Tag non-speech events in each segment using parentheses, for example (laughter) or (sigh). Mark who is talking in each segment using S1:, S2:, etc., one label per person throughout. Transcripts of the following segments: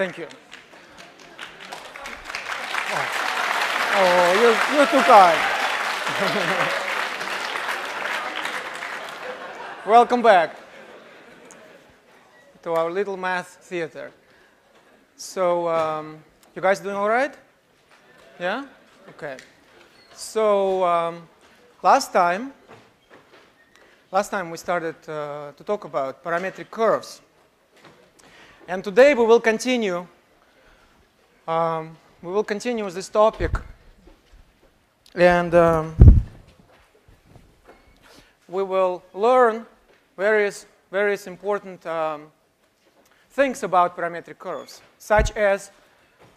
S1: Thank you. Oh, oh you're, you're too kind. (laughs) Welcome back to our little math theater. So, um, you guys doing all right? Yeah? Okay. So, um, last time, last time we started uh, to talk about parametric curves. And today we will continue. Um, we will continue with this topic. And um, we will learn various, various important um, things about parametric curves, such as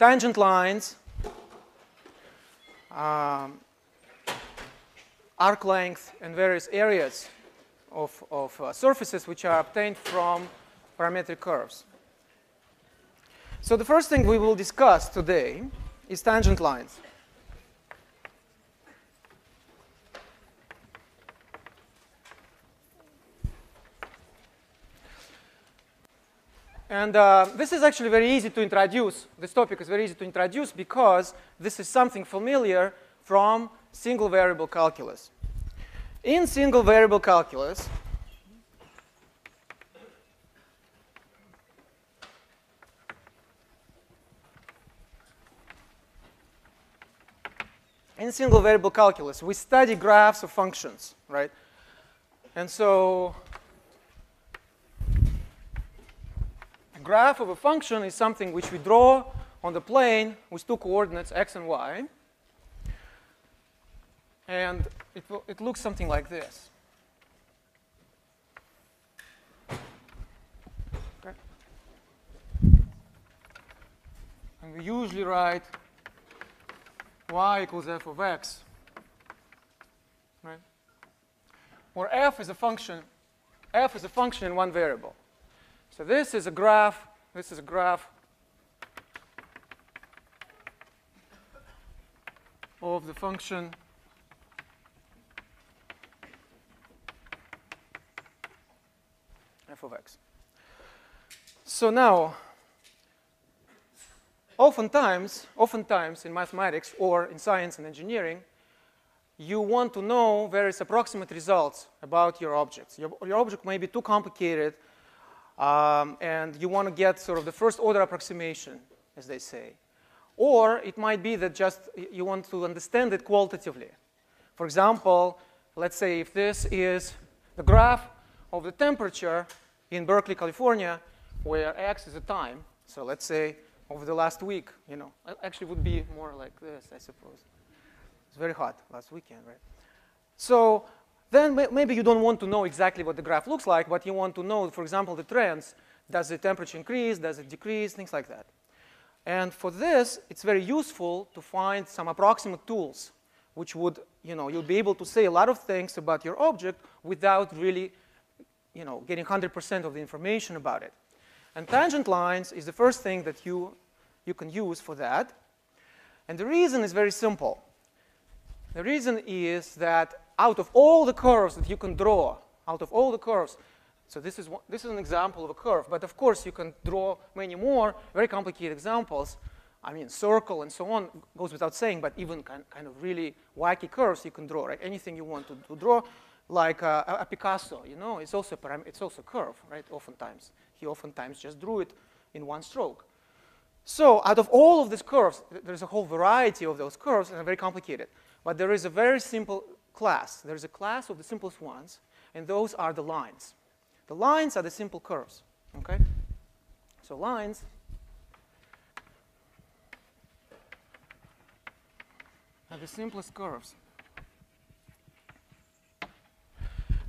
S1: tangent lines, um, arc length, and various areas of, of uh, surfaces which are obtained from parametric curves. So the first thing we will discuss today is tangent lines. And uh, this is actually very easy to introduce. This topic is very easy to introduce because this is something familiar from single variable calculus. In single variable calculus, in single variable calculus, we study graphs of functions, right? And so a graph of a function is something which we draw on the plane with two coordinates, x and y. And it, it looks something like this. Okay. And we usually write y equals f of x, right? Where f is a function, f is a function in one variable. So this is a graph, this is a graph of the function f of x. So now, oftentimes, oftentimes in mathematics or in science and engineering, you want to know various approximate results about your objects. Your, your object may be too complicated, um, and you want to get sort of the first order approximation, as they say. Or it might be that just you want to understand it qualitatively. For example, let's say if this is the graph of the temperature in Berkeley, California, where x is the time. So let's say over the last week, you know, actually would be more like this, I suppose. It's very hot last weekend, right? So then maybe you don't want to know exactly what the graph looks like, but you want to know, for example, the trends. Does the temperature increase? Does it decrease? Things like that. And for this, it's very useful to find some approximate tools, which would, you know, you'll be able to say a lot of things about your object without really, you know, getting 100% of the information about it. And tangent lines is the first thing that you, you can use for that. And the reason is very simple. The reason is that out of all the curves that you can draw, out of all the curves, so this is, one, this is an example of a curve, but of course you can draw many more very complicated examples. I mean, circle and so on goes without saying, but even kind, kind of really wacky curves you can draw, right? Anything you want to, to draw, like uh, a Picasso, you know, it's also, it's also a curve, right, oftentimes. He oftentimes just drew it in one stroke. So out of all of these curves, there's a whole variety of those curves, and they're very complicated. But there is a very simple class. There's a class of the simplest ones, and those are the lines. The lines are the simple curves, okay? So lines are the simplest curves.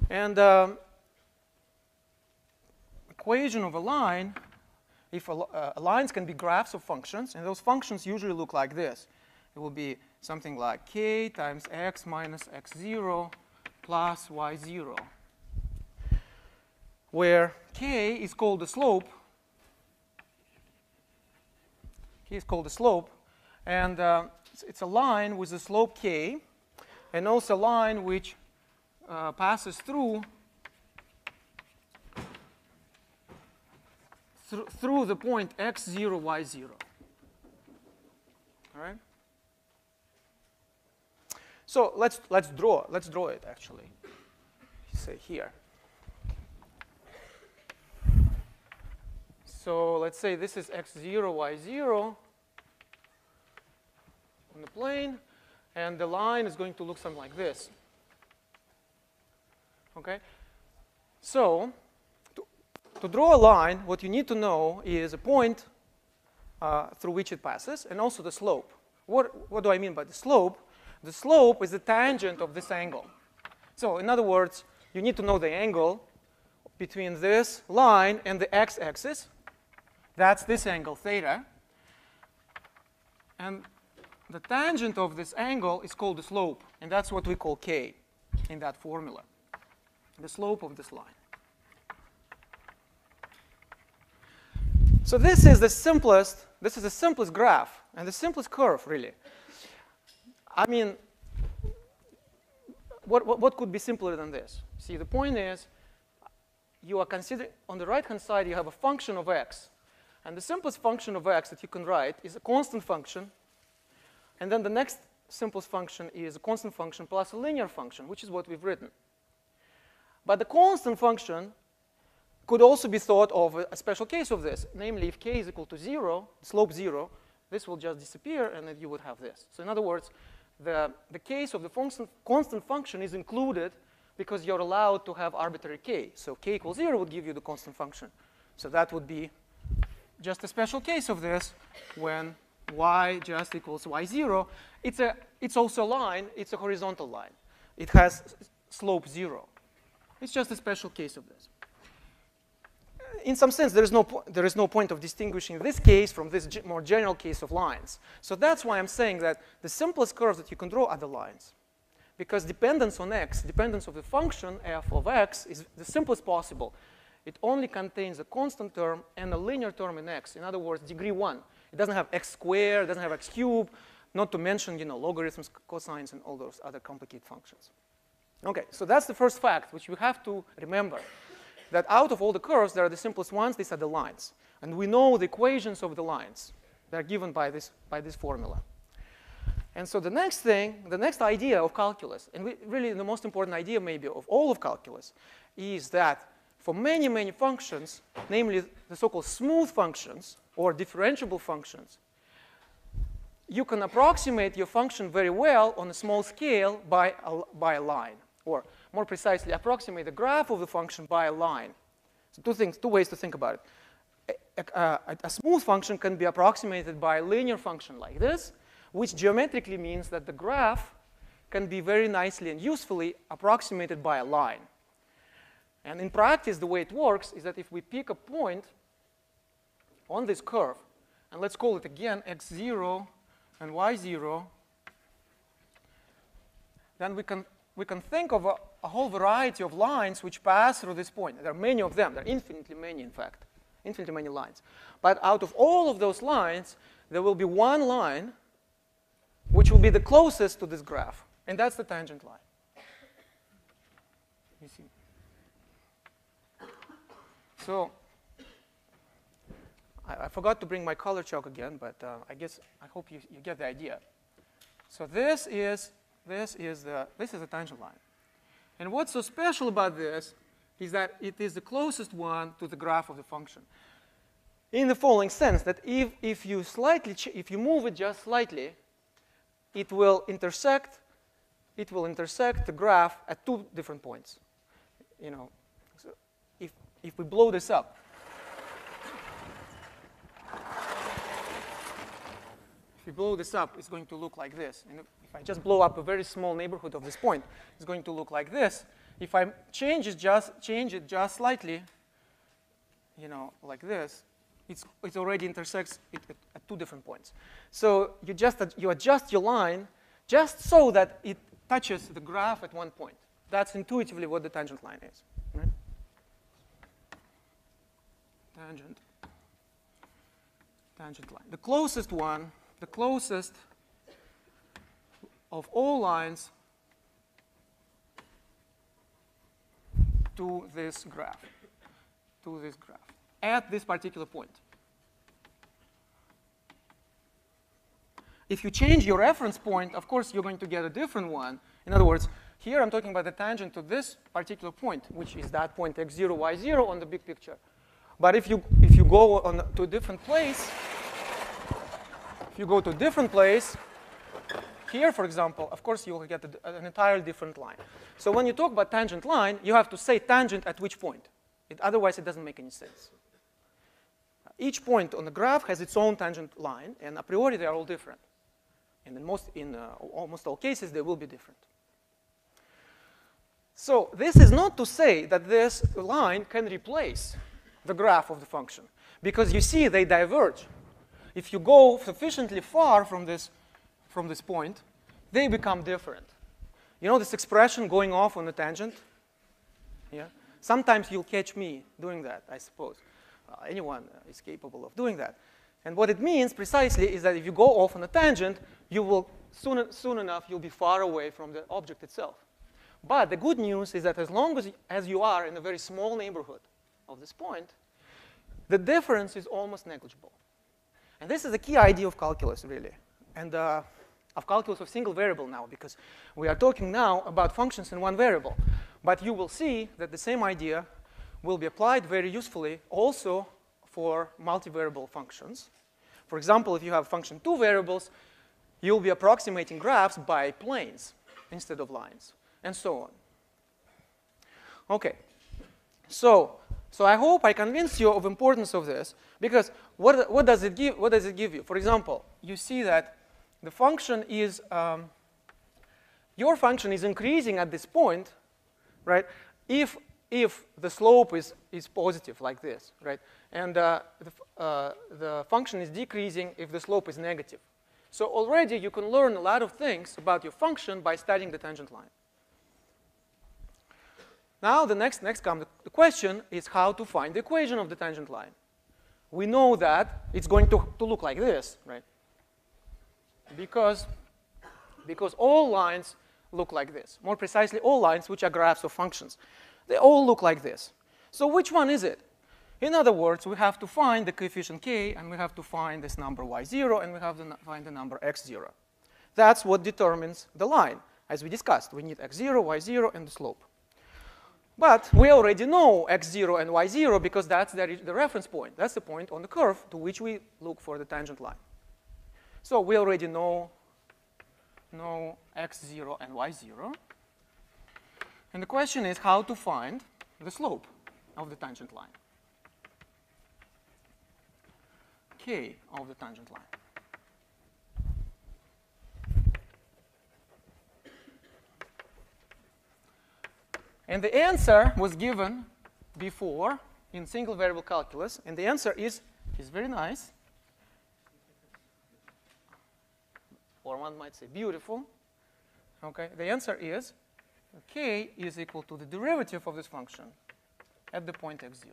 S1: And um, equation of a line, if a, uh, lines can be graphs of functions, and those functions usually look like this. It will be something like k times x minus x0 plus y0, where k is called the slope. k is called the slope, and uh, it's a line with a slope k, and also a line which uh, passes through th through the point x0, y0. All right? So let's, let's draw, let's draw it actually. Say here. So let's say this is x0, y0 on the plane, and the line is going to look something like this. Okay? So to draw a line, what you need to know is a point uh, through which it passes, and also the slope. What, what do I mean by the slope? The slope is the tangent of this angle. So in other words, you need to know the angle between this line and the x-axis. That's this angle, theta. And the tangent of this angle is called the slope, and that's what we call k in that formula, the slope of this line. So this is the simplest, this is the simplest graph and the simplest curve, really. I mean, what, what, what could be simpler than this? See, the point is, you are considering, on the right-hand side, you have a function of x. And the simplest function of x that you can write is a constant function. And then the next simplest function is a constant function plus a linear function, which is what we've written. But the constant function could also be thought of a special case of this. Namely, if k is equal to 0, slope 0, this will just disappear, and then you would have this. So in other words, the, the case of the function, constant function is included because you're allowed to have arbitrary k. So k equals 0 would give you the constant function. So that would be just a special case of this when y just equals y0. It's, a, it's also a line. It's a horizontal line. It has slope 0. It's just a special case of this in some sense, there is, no there is no point of distinguishing this case from this more general case of lines. So that's why I'm saying that the simplest curves that you can draw are the lines. Because dependence on x, dependence of the function f of x is the simplest possible. It only contains a constant term and a linear term in x. In other words, degree 1. It doesn't have x squared, it doesn't have x cubed, not to mention you know, logarithms, cosines, and all those other complicated functions. Okay, so that's the first fact, which we have to remember that out of all the curves, there are the simplest ones. These are the lines. And we know the equations of the lines. They're given by this, by this formula. And so the next thing, the next idea of calculus, and we, really the most important idea maybe of all of calculus, is that for many, many functions, namely the so-called smooth functions or differentiable functions, you can approximate your function very well on a small scale by a, by a line. Or more precisely, approximate the graph of the function by a line. So two things, two ways to think about it. A, a, a, smooth function can be approximated by a linear function like this, which geometrically means that the graph can be very nicely and usefully approximated by a line. And in practice, the way it works is that if we pick a point on this curve, and let's call it again x0 and y0, then we can we can think of a, a, whole variety of lines which pass through this point. There are many of them. There are infinitely many, in fact, infinitely many lines. But out of all of those lines, there will be one line which will be the closest to this graph, and that's the tangent line. You see? So I, I forgot to bring my color chalk again, but uh, I guess I hope you, you get the idea. So this is this is the, this is the tangent line. And what's so special about this is that it is the closest one to the graph of the function. In the following sense, that if, if you slightly, if you move it just slightly, it will intersect, it will intersect the graph at two different points. You know, so if, if we blow this up, if we blow this up, it's going to look like this. I just blow up a very small neighborhood of this point, it's going to look like this. If I change it just, change it just slightly, you know, like this, it's, it already intersects it at, at two different points. So you just you adjust your line just so that it touches the graph at one point. That's intuitively what the tangent line is. Right? Tangent. Tangent line. The closest one, the closest of all lines to this graph, to this graph. at this particular point. If you change your reference point, of course, you're going to get a different one. In other words, here I'm talking about the tangent to this particular point, which is that point x0, y0 on the big picture. But if you, if you go on to a different place, if you go to a different place, here, for example, of course, you'll get a, an entirely different line. So when you talk about tangent line, you have to say tangent at which point. It, otherwise, it doesn't make any sense. Each point on the graph has its own tangent line, and a priori, they are all different. And in, most, in uh, almost all cases, they will be different. So this is not to say that this line can replace the graph of the function, because you see they diverge. If you go sufficiently far from this from this point, they become different. You know this expression going off on a tangent? Yeah? Sometimes you'll catch me doing that, I suppose. Uh, anyone is capable of doing that. And what it means precisely is that if you go off on a tangent, you will soon, soon enough, you'll be far away from the object itself. But the good news is that as long as, as you are in a very small neighborhood of this point, the difference is almost negligible. And this is the key idea of calculus, really. And uh, of calculus of single variable now, because we are talking now about functions in one variable. But you will see that the same idea will be applied very usefully also for multivariable functions. For example, if you have function two variables, you'll be approximating graphs by planes instead of lines, and so on. Okay, so, so I hope I convinced you of importance of this, because what, what, does it give, what does it give you? For example, you see that the function is, um, your function is increasing at this point, right? If, if the slope is, is positive like this, right? And uh, the, uh, the function is decreasing if the slope is negative. So already you can learn a lot of things about your function by studying the tangent line. Now the next, next come, the question is how to find the equation of the tangent line. We know that it's going to, to look like this, right? Because, because all lines look like this. More precisely, all lines which are graphs of functions. They all look like this. So which one is it? In other words, we have to find the coefficient k, and we have to find this number y0, and we have to find the number x0. That's what determines the line. As we discussed, we need x0, y0, and the slope. But we already know x0 and y0 because that's the, the reference point. That's the point on the curve to which we look for the tangent line. So we already know, know x0 and y0. And the question is how to find the slope of the tangent line. k of the tangent line. And the answer was given before in single variable calculus. And the answer is, is very nice. Or one might say beautiful. Okay, the answer is k is equal to the derivative of this function at the point x0.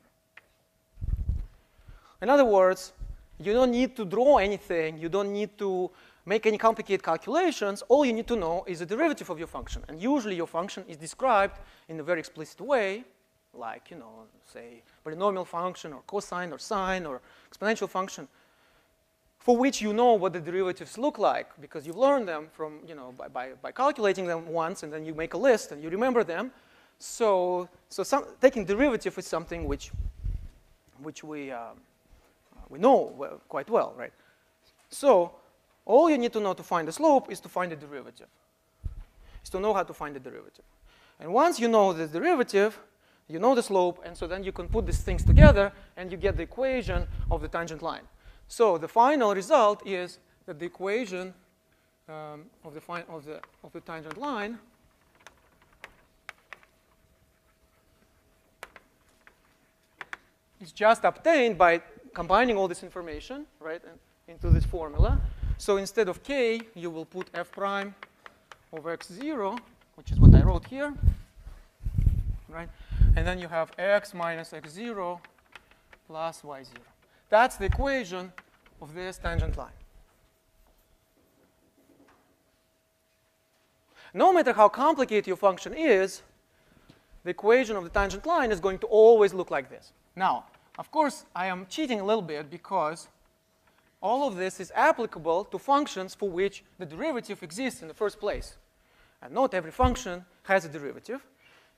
S1: In other words, you don't need to draw anything. You don't need to make any complicated calculations. All you need to know is the derivative of your function. And usually your function is described in a very explicit way, like, you know, say, polynomial function or cosine or sine or exponential function for which you know what the derivatives look like because you've learned them from, you know, by, by, by calculating them once and then you make a list and you remember them. So, so some, taking derivative is something which, which we, um, we know well, quite well, right? So all you need to know to find the slope is to find the derivative, is to know how to find the derivative. And once you know the derivative, you know the slope, and so then you can put these things together and you get the equation of the tangent line. So the final result is that the equation um, of, the of, the, of the tangent line is just obtained by combining all this information, right, into this formula. So instead of k, you will put f prime of x0, which is what I wrote here, right? And then you have x minus x0 plus y0. That's the equation of this tangent line. No matter how complicated your function is, the equation of the tangent line is going to always look like this. Now, Of course, I am cheating a little bit because all of this is applicable to functions for which the derivative exists in the first place. And not every function has a derivative.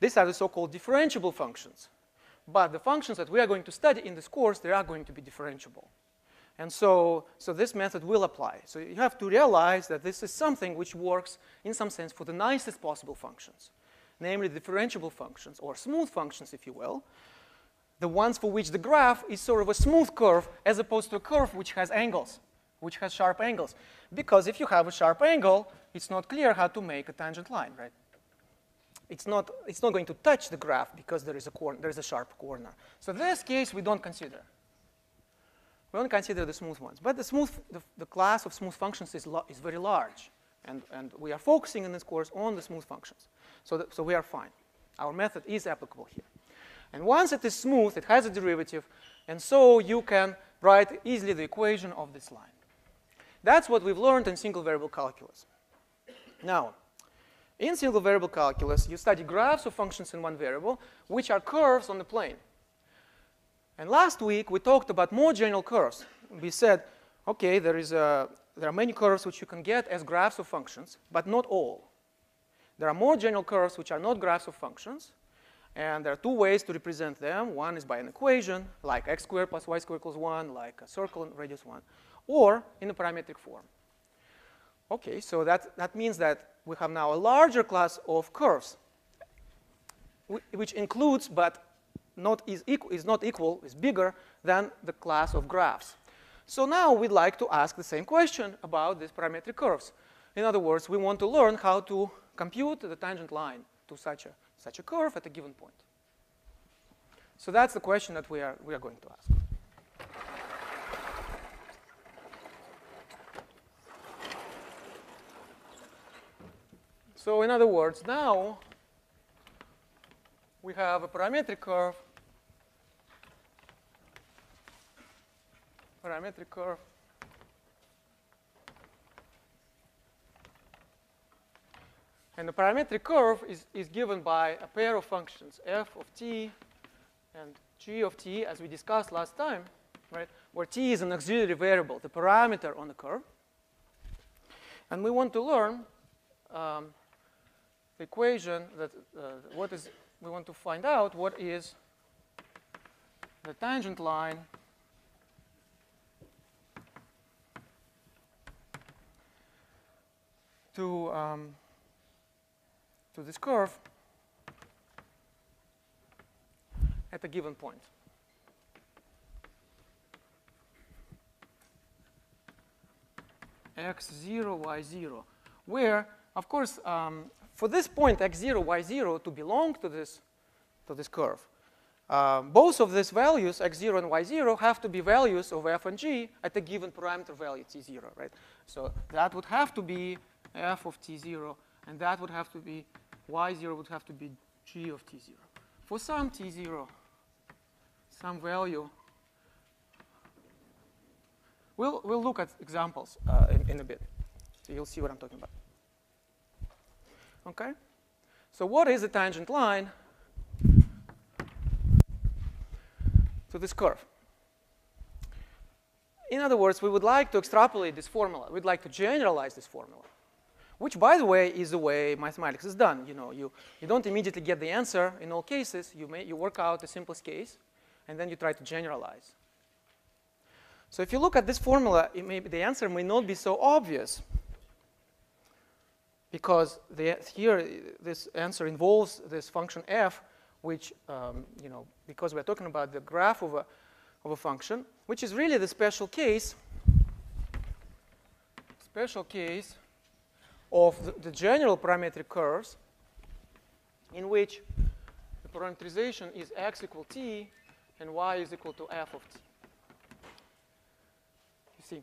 S1: These are the so-called differentiable functions. But the functions that we are going to study in this course, they are going to be differentiable. And so, so this method will apply. So you have to realize that this is something which works in some sense for the nicest possible functions, namely differentiable functions or smooth functions, if you will, the ones for which the graph is sort of a smooth curve as opposed to a curve which has angles, which has sharp angles. Because if you have a sharp angle, it's not clear how to make a tangent line, right? It's not, it's not going to touch the graph because there is, a there is a sharp corner. So this case, we don't consider. We don't consider the smooth ones. But the, smooth, the, the class of smooth functions is, is very large. And, and we are focusing in this course on the smooth functions. So, so we are fine. Our method is applicable here. And once it is smooth, it has a derivative. And so you can write easily the equation of this line. That's what we've learned in single variable calculus. Now, in single variable calculus, you study graphs of functions in one variable, which are curves on the plane. And last week, we talked about more general curves. We said, okay, there, is a, there are many curves which you can get as graphs of functions, but not all. There are more general curves which are not graphs of functions, and there are two ways to represent them. One is by an equation, like x squared plus y squared equals 1, like a circle and radius 1, or in a parametric form. Okay, so that, that means that we have now a larger class of curves, which includes but not is, equal, is not equal, is bigger than the class of graphs. So now we'd like to ask the same question about these parametric curves. In other words, we want to learn how to compute the tangent line to such a, such a curve at a given point. So that's the question that we are, we are going to ask. So in other words, now we have a parametric curve, parametric curve, and the parametric curve is, is given by a pair of functions, f of t and g of t, as we discussed last time, right, where t is an auxiliary variable, the parameter on the curve. And we want to learn um, the equation that uh, what is we want to find out what is the tangent line to, um, to this curve at a given point. x0, y0, where, of course, um, for this point x0, y0 to belong to this, to this curve, uh, both of these values, x0 and y0, have to be values of f and g at a given parameter value t0, right? So that would have to be f of t0, and that would have to be, y0 would have to be g of t0. For some t0, some value, we'll, we'll look at examples uh, in, in a bit. So you'll see what I'm talking about. Okay? So what is a tangent line to this curve? In other words, we would like to extrapolate this formula. We'd like to generalize this formula, which, by the way, is the way mathematics is done. You know, you, you don't immediately get the answer in all cases. You, may, you work out the simplest case, and then you try to generalize. So if you look at this formula, it may, the answer may not be so obvious because the, here this answer involves this function f, which, um, you know, because we're talking about the graph of a, of a function, which is really the special case, special case of the, the general parametric curves in which the parameterization is x equal t and y is equal to f of t. You see.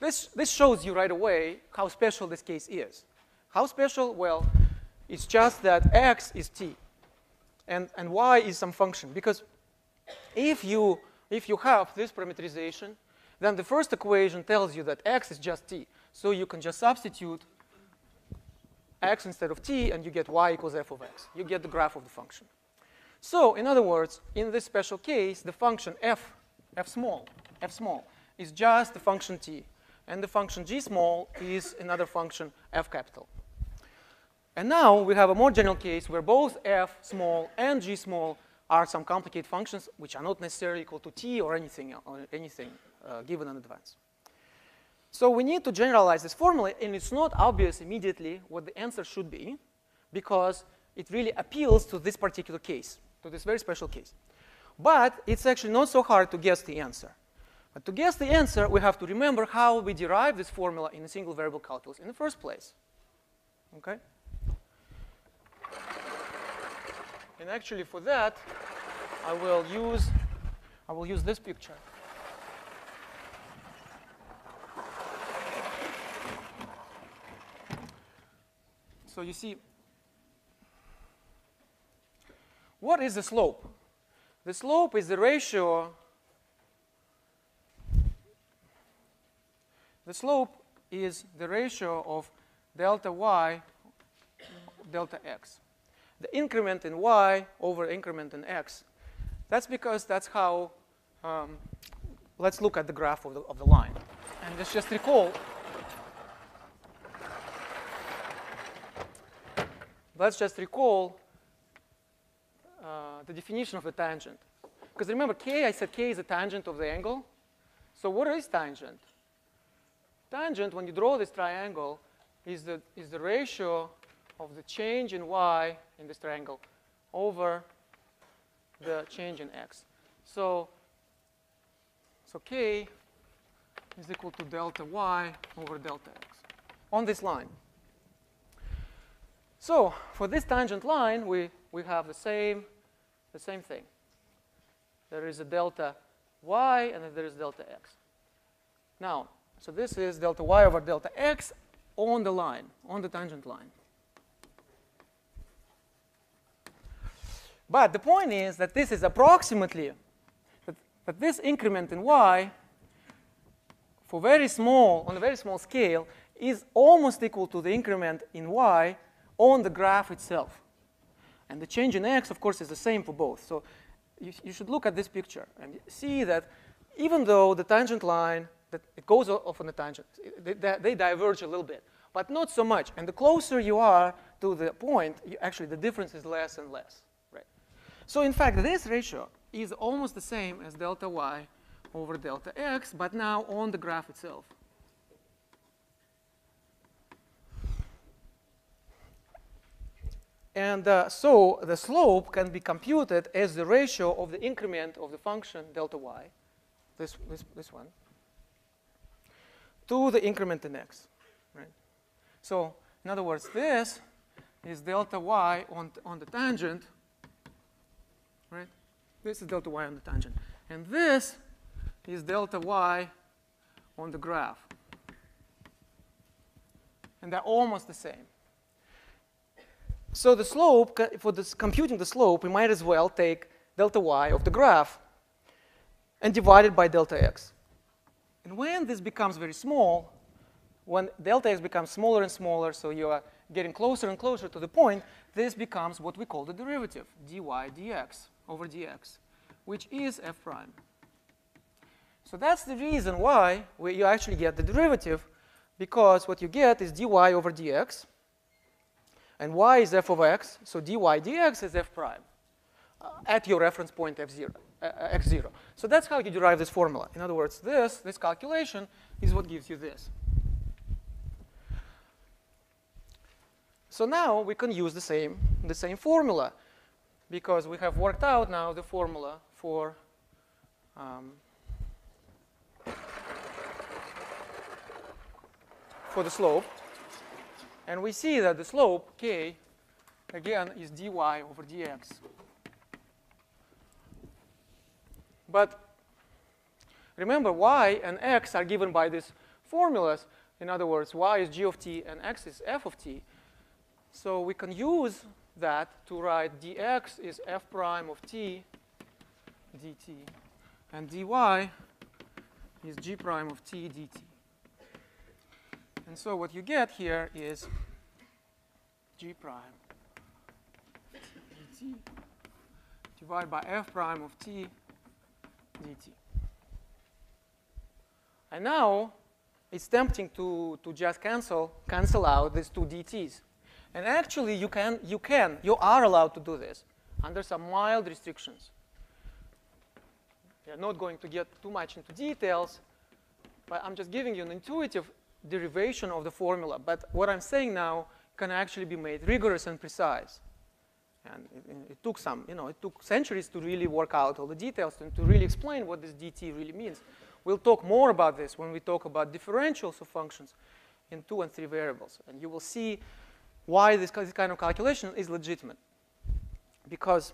S1: This, this shows you right away how special this case is. How special? Well, it's just that x is t and, and y is some function. Because if you, if you have this parameterization, then the first equation tells you that x is just t. So you can just substitute x instead of t, and you get y equals f of x. You get the graph of the function. So in other words, in this special case, the function f, f small, f small, is just the function t. And the function g small is another function f capital. And now we have a more general case where both f small and g small are some complicated functions which are not necessarily equal to t or anything, or anything uh, given in advance. So we need to generalize this formula, and it's not obvious immediately what the answer should be because it really appeals to this particular case, to this very special case. But it's actually not so hard to guess the answer. But to guess the answer, we have to remember how we derived this formula in a single variable calculus in the first place. Okay? And actually for that, I will use, I will use this picture. So you see, what is the slope? The slope is the ratio, the slope is the ratio of delta y, delta x. The increment in y over increment in x. That's because that's how, um, let's look at the graph of the, of the line. And let's just recall let's just recall uh, the definition of a tangent. Because remember, k, I said k is a tangent of the angle. So what is tangent? Tangent, when you draw this triangle, is the, is the ratio of the change in y in this triangle over the change in x. So, so k is equal to delta y over delta x on this line. So for this tangent line, we, we have the same, the same thing. There is a delta y, and then there is delta x. Now, so this is delta y over delta x on the line, on the tangent line. But the point is that this is approximately, that, that this increment in y, for very small, on a very small scale, is almost equal to the increment in y on the graph itself. And the change in x, of course, is the same for both. So you, you should look at this picture and see that even though the tangent line, that it goes off on the tangent, they, they diverge a little bit, but not so much. And the closer you are to the point, you, actually the difference is less and less. Right? So in fact, this ratio is almost the same as delta y over delta x, but now on the graph itself. And uh, so the slope can be computed as the ratio of the increment of the function delta y, this, this, this one, to the increment in x. Right? So in other words, this is delta y on, on the tangent. Right? This is delta y on the tangent. And this is delta y on the graph. And they're almost the same. So the slope, for this computing the slope, we might as well take delta y of the graph and divide it by delta x. And when this becomes very small, when delta x becomes smaller and smaller, so you are getting closer and closer to the point, this becomes what we call the derivative, dy dx over dx, which is f prime. So that's the reason why you actually get the derivative, because what you get is dy over dx, and y is f of x, so dy dx is f prime uh, at your reference point f0, uh, uh, x0. So that's how you derive this formula. In other words, this, this calculation is what gives you this. So now we can use the same, the same formula because we have worked out now the formula for um, for the slope. And we see that the slope, k, again, is dy over dx. But remember, y and x are given by these formulas. In other words, y is g of t and x is f of t. So we can use that to write dx is f prime of t dt. And dy is g prime of t dt. And so what you get here is g prime dt divided by f prime of t dt. And now it's tempting to, to just cancel, cancel out these two dt's. And actually, you can, you can, you are allowed to do this under some mild restrictions. We are not going to get too much into details, but I'm just giving you an intuitive derivation of the formula. But what I'm saying now can actually be made rigorous and precise. And it, it, took some, you know, it took centuries to really work out all the details and to really explain what this dt really means. We'll talk more about this when we talk about differentials of functions in two and three variables. And you will see why this, kind of calculation is legitimate. Because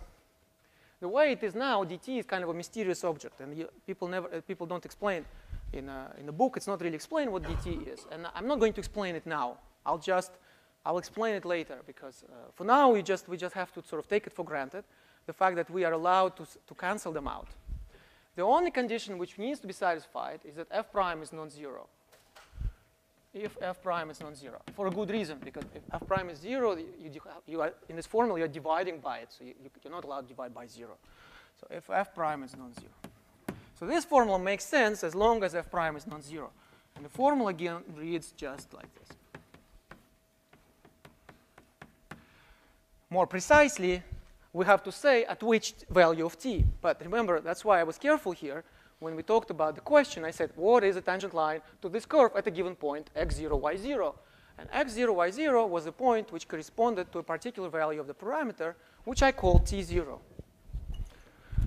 S1: the way it is now, dt is kind of a mysterious object, and you, people never, uh, people don't explain in a, in the book. It's not really explained what dt is, and I'm not going to explain it now. I'll just, I'll explain it later because uh, for now we just we just have to sort of take it for granted, the fact that we are allowed to to cancel them out. The only condition which needs to be satisfied is that f prime is non-zero if f prime is non-zero for a good reason because if f prime is zero you, you are in this formula you're dividing by it so you, you're not allowed to divide by zero so if f prime is non-zero so this formula makes sense as long as f prime is non-zero and the formula again reads just like this more precisely we have to say at which value of t but remember that's why I was careful here when we talked about the question, I said, what is a tangent line to this curve at a given point, x0, y0? And x0, y0 was a point which corresponded to a particular value of the parameter, which I call t0.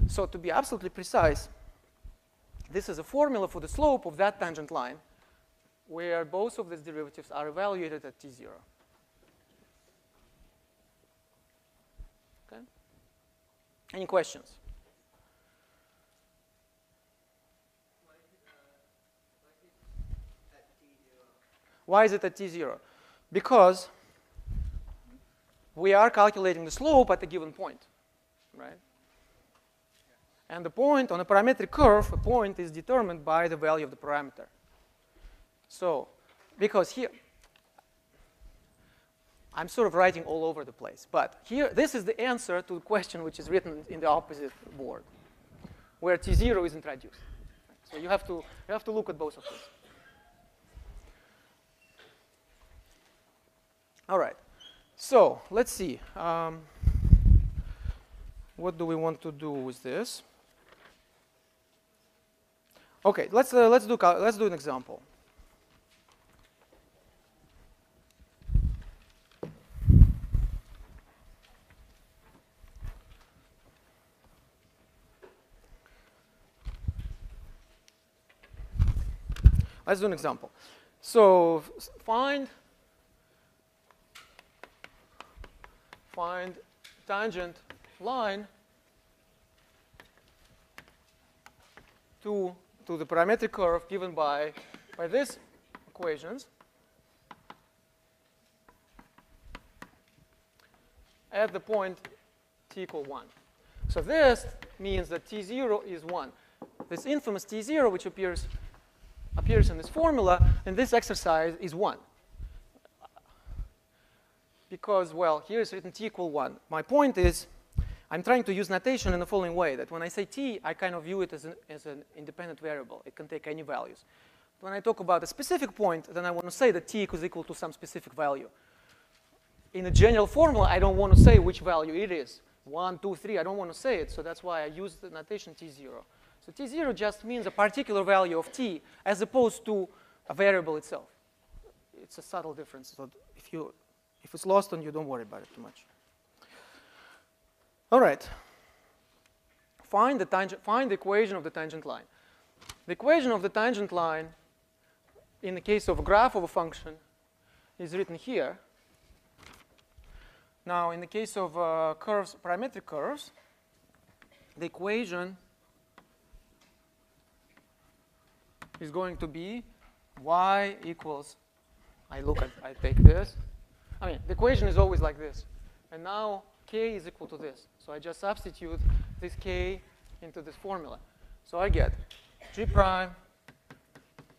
S1: So to be absolutely precise, this is a formula for the slope of that tangent line, where both of these derivatives are evaluated at t0. Okay? Any questions? Why is it uh, at t0? Because we are calculating the slope at a given point, right? And the point on a parametric curve, a point is determined by the value of the parameter. So, because here, I'm sort of writing all over the place, but here, this is the answer to the question which is written in the opposite board, where t0 is introduced. So you have to, you have to look at both of these. All right. So let's see. Um, what do we want to do with this? Okay, let's uh, let's do let's do an example. Let's do an example. So find find tangent line to, to the parametric curve given by, by these equations at the point t equal 1. So this means that t0 is 1. This infamous t0, which appears, appears in this formula, in this exercise is 1 because, well, here is written t equal 1. My point is, I'm trying to use notation in the following way, that when I say t, I kind of view it as an, as an independent variable. It can take any values. When I talk about a specific point, then I want to say that t is equal to some specific value. In a general formula, I don't want to say which value it is. 1, 2, 3, I don't want to say it, so that's why I use the notation t0. So t0 just means a particular value of t as opposed to a variable itself. It's a subtle difference. So if you if it's lost on you, don't worry about it too much. All right. Find the, tangent, find the equation of the tangent line. The equation of the tangent line, in the case of a graph of a function, is written here. Now, in the case of uh, curves, parametric curves, the equation is going to be y equals, I look at, I take this, I mean, the equation is always like this. And now k is equal to this. So I just substitute this k into this formula. So I get g prime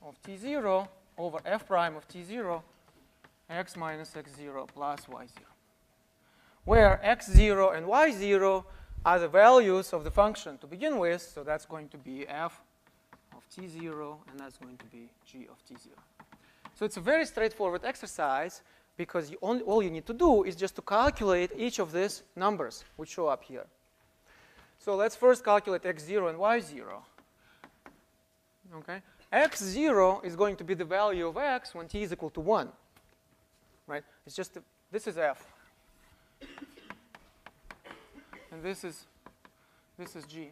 S1: of t0 over f prime of t0 x minus x0 plus y0. Where x0 and y0 are the values of the function to begin with. So that's going to be f of t0, and that's going to be g of t0. So it's a very straightforward exercise because you only, all you need to do is just to calculate each of these numbers which show up here. So let's first calculate x0 and y0. Okay, x0 is going to be the value of x when t is equal to 1. Right? It's just, this is f. And this is, this is g.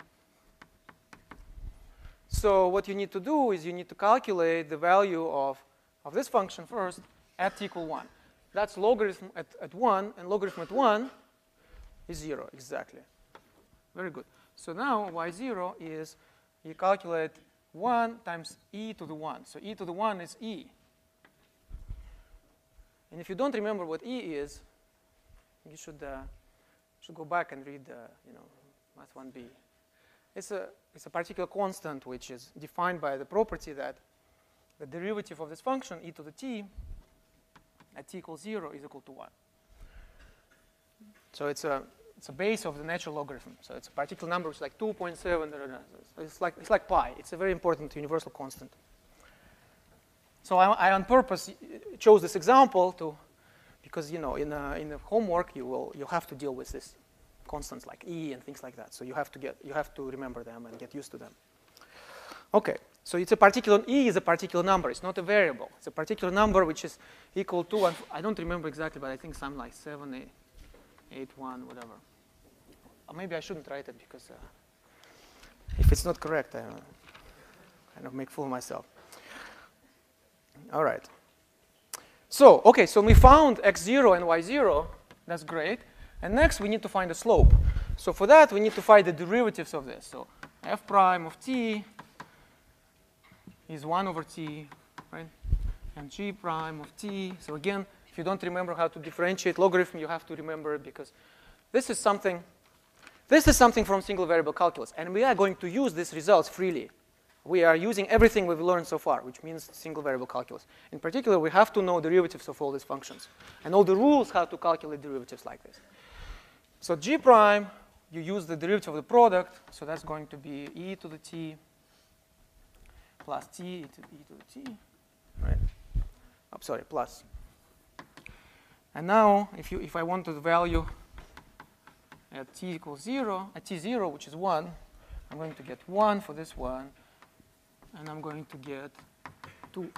S1: So what you need to do is you need to calculate the value of, of this function first at t equal 1. That's logarithm at, at 1, and logarithm at 1 is 0, exactly. Very good. So now y0 is, you calculate 1 times e to the 1. So e to the 1 is e. And if you don't remember what e is, you should, uh, should go back and read, uh, you know, math 1b. It's a, it's a particular constant which is defined by the property that the derivative of this function, e to the t, at t equals 0 is equal to 1. So it's a, it's a base of the natural logarithm. So it's a particular number it's like 2.7. It's like, it's like pi. It's a very important universal constant. So I, I on purpose uh, chose this example to, because you know in, in the homework you will you have to deal with this constants like e and things like that. So you have to get you have to remember them and get used to them. Okay, so it's a particular e is a particular number. It's not a variable. It's a particular number which is equal to I don't remember exactly, but I think some like seven, eight, eight, one, whatever. Or maybe I shouldn't write it because uh, if it's not correct, I uh, kind of make fool of myself. All right. So, okay, so we found x0 and y0. That's great. And next, we need to find the slope. So for that, we need to find the derivatives of this. So f prime of t is 1 over t, right? And g prime of t. So again, if you don't remember how to differentiate logarithm, you have to remember it because this is something, this is something from single variable calculus. And we are going to use these results freely. We are using everything we've learned so far, which means single variable calculus. In particular, we have to know derivatives of all these functions and all the rules how to calculate derivatives like this. So g prime, you use the derivative of the product. So that's going to be e to the t plus t e to, e to the t, right? I'm sorry, plus. And now, if, you, if I want the value at t equals 0, at t0, which is 1, I'm going to get 1 for this one, and I'm going to get 2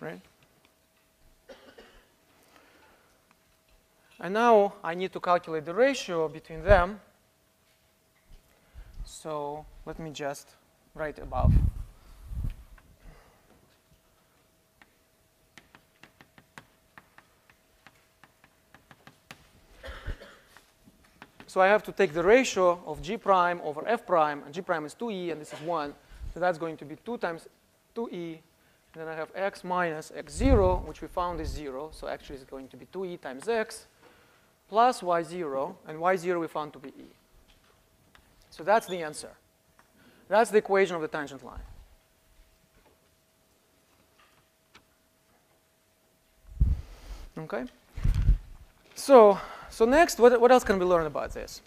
S1: right? And now I need to calculate the ratio between them. So let me just write above. So I have to take the ratio of g prime over f prime, and g prime is 2e, and this is 1. So that's going to be 2 times 2e. And then I have x minus x0, which we found is 0. So actually it's going to be 2e times x plus y0, and y0 we found to be e. So that's the answer. That's the equation of the tangent line. Okay? So, so next, what, what else can we learn about this?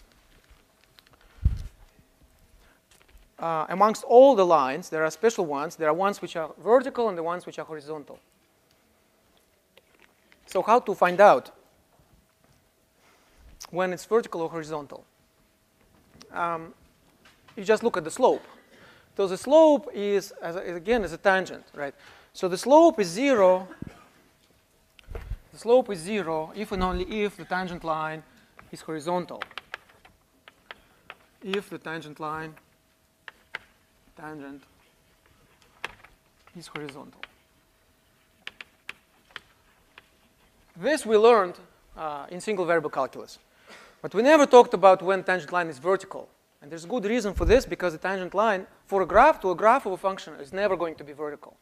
S1: Uh, amongst all the lines, there are special ones. There are ones which are vertical and the ones which are horizontal. So how to find out when it's vertical or horizontal? Um, you just look at the slope. So the slope is, again, is a tangent, right? So the slope is 0 the slope is 0 if and only if the tangent line is horizontal. If the tangent line, tangent, is horizontal. This we learned uh, in single variable calculus. But we never talked about when tangent line is vertical. And there's a good reason for this because the tangent line for a graph to a graph of a function is never going to be vertical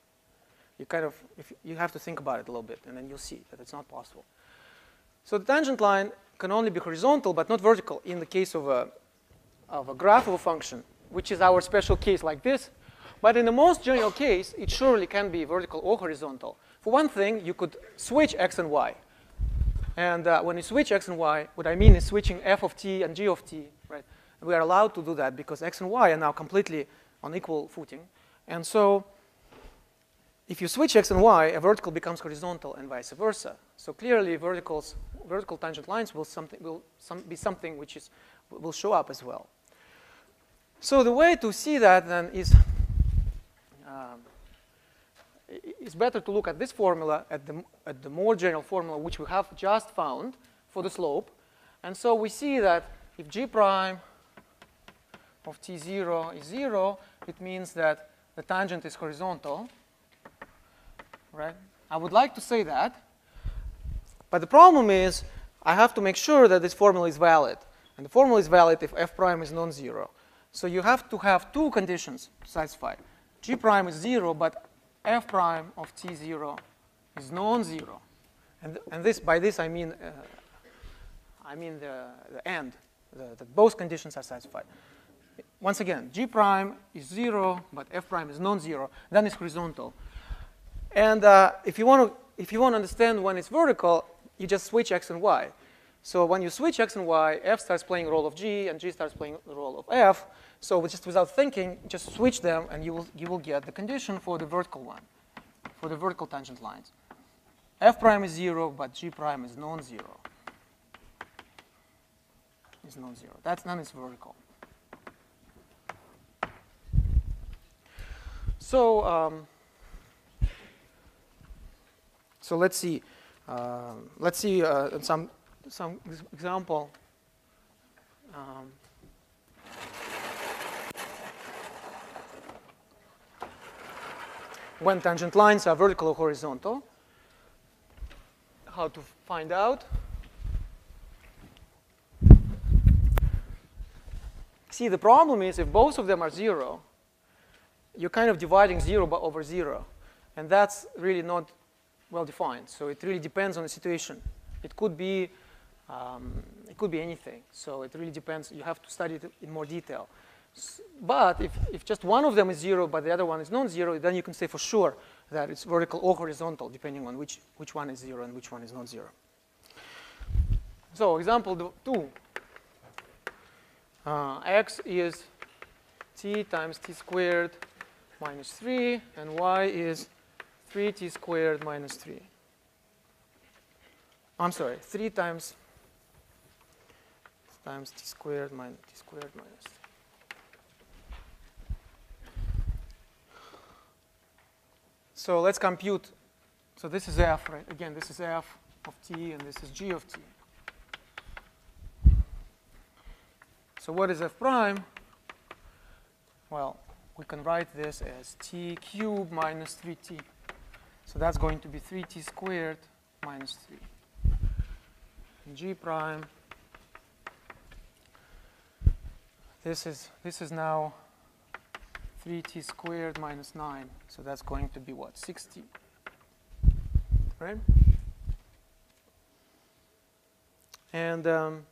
S1: you kind of, if you have to think about it a little bit, and then you'll see that it's not possible. So the tangent line can only be horizontal, but not vertical in the case of a, of a graph of a function, which is our special case like this. But in the most general case, it surely can be vertical or horizontal. For one thing, you could switch x and y. And uh, when you switch x and y, what I mean is switching f of t and g of t? We are allowed to do that because x and y are now completely on equal footing. And so if you switch x and y, a vertical becomes horizontal and vice versa. So clearly verticals, vertical tangent lines will, something, will some, be something which is, will show up as well. So the way to see that then is um, it's better to look at this formula, at the, at the more general formula, which we have just found for the slope. And so we see that if g prime of t0 is 0, it means that the tangent is horizontal, right? I would like to say that. But the problem is I have to make sure that this formula is valid. And the formula is valid if f prime is non-zero. So you have to have two conditions satisfied. g prime is 0, but f prime of t0 is non-zero. And, and this, by this I mean, uh, I mean the, the end, the, that both conditions are satisfied. Once again, g prime is 0, but f prime is non-zero. Then it's horizontal. And uh, if you want to if you want to understand when it's vertical, you just switch x and y. So when you switch x and y, f starts playing the role of g, and g starts playing the role of f. So just without thinking, just switch them, and you will, you will get the condition for the vertical one, for the vertical tangent lines. f prime is 0, but g prime is non-zero. Is non-zero. That's none is vertical. So um, so let's see. Uh, let's see uh, some some example. Um, when tangent lines are vertical or horizontal. How to find out? See, the problem is if both of them are zero, you're kind of dividing zero by over zero. And that's really not well defined. So it really depends on the situation. It could be, um, it could be anything. So it really depends. You have to study it in more detail. But if, if just one of them is zero, but the other one is non-zero, then you can say for sure that it's vertical or horizontal, depending on which, which one is zero and which one is not zero. So example two. Uh, x is t times t squared minus 3, and y is 3t squared minus 3. I'm sorry, 3 times times t squared minus t squared minus 3. So let's compute. So this is f, right? Again, this is f of t, and this is g of t. So what is f prime? Well, we can write this as t cubed minus 3t. So that's going to be 3t squared minus 3. And g prime, this is, this is now 3t squared minus 9. So that's going to be what? 60. Right? And um,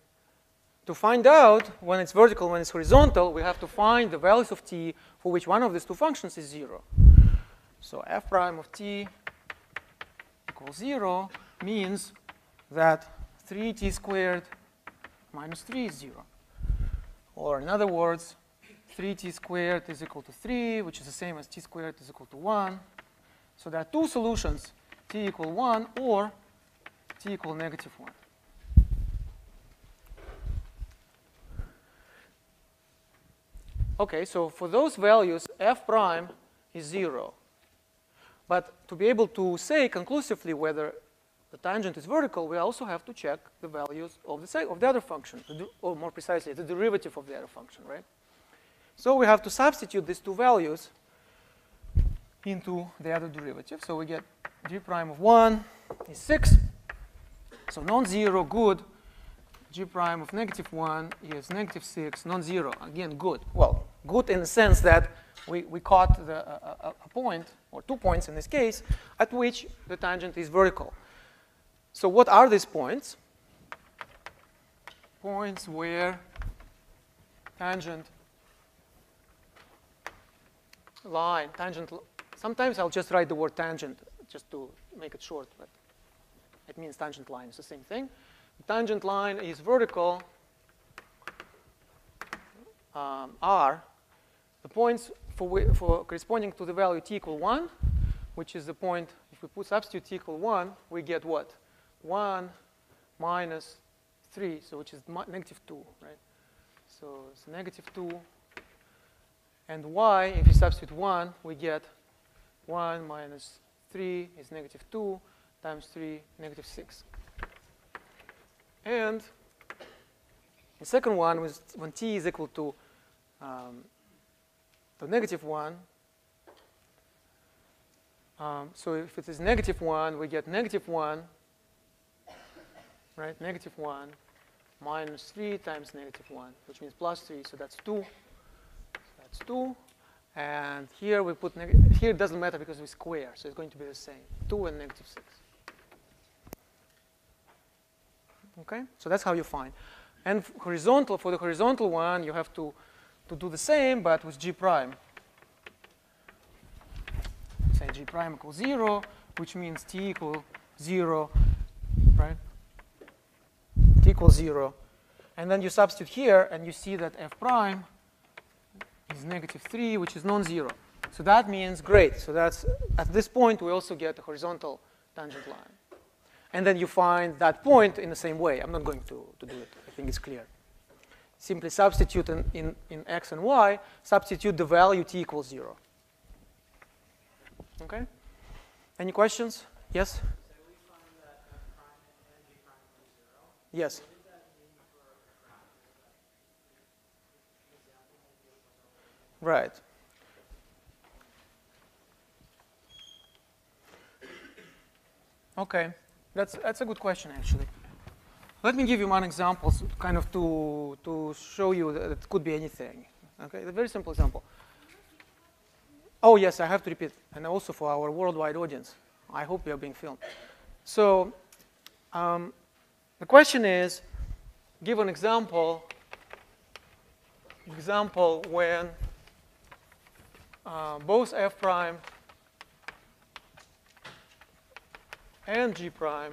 S1: to find out when it's vertical, when it's horizontal, we have to find the values of t for which one of these two functions is 0. So f prime of t equals 0 means that 3t squared minus 3 is 0. Or in other words, 3t squared is equal to 3, which is the same as t squared is equal to 1. So there are two solutions, t equal 1 or t equal negative 1. Okay, so for those values, f prime is 0. But to be able to say conclusively whether the tangent is vertical, we also have to check the values of the, of the other function, or more precisely, the derivative of the other function, right? So we have to substitute these two values into the other derivative. So we get g prime of 1 is 6. So non-zero, good. G prime of negative 1 is negative 6, non-zero, again, good. Well, good in the sense that we, we caught the, a, a point, or two points in this case, at which the tangent is vertical. So what are these points? Points where tangent line, tangent. Sometimes I'll just write the word tangent just to make it short. But It means tangent line. It's the same thing. The tangent line is vertical um, r. The points for, for corresponding to the value t equal 1, which is the point, if we put substitute t equal 1, we get what? 1 minus 3, so which is negative 2, right? So it's negative 2. And y, if you substitute 1, we get 1 minus 3 is negative 2 times 3, negative 6. And the second one was when t is equal to um, the negative 1. Um, so if it is negative 1, we get negative 1, right? Negative 1 minus 3 times negative 1, which means plus 3, so that's 2. So that's 2. And here we put, here it doesn't matter because we square, so it's going to be the same, 2 and negative 6. Okay, so that's how you find. And horizontal, for the horizontal one, you have to, to do the same, but with g prime. Say g prime equals 0, which means t equal 0, right? t equals 0. And then you substitute here, and you see that f prime is negative 3, which is non-zero. So that means great. So that's at this point, we also get a horizontal tangent line. And then you find that point in the same way. I'm not going to, to do it. I think it's clear. Simply substitute in, in, in x and y, substitute the value t equals 0. Okay? Any questions? Yes? Yes. Right. Okay. That's, that's a good question, actually. Let me give you one example, kind of to, to show you that it could be anything. Okay, a very simple example. Oh, yes, I have to repeat, and also for our worldwide audience. I hope we are being filmed. So um, the question is, give an example, example when uh, both f prime and g prime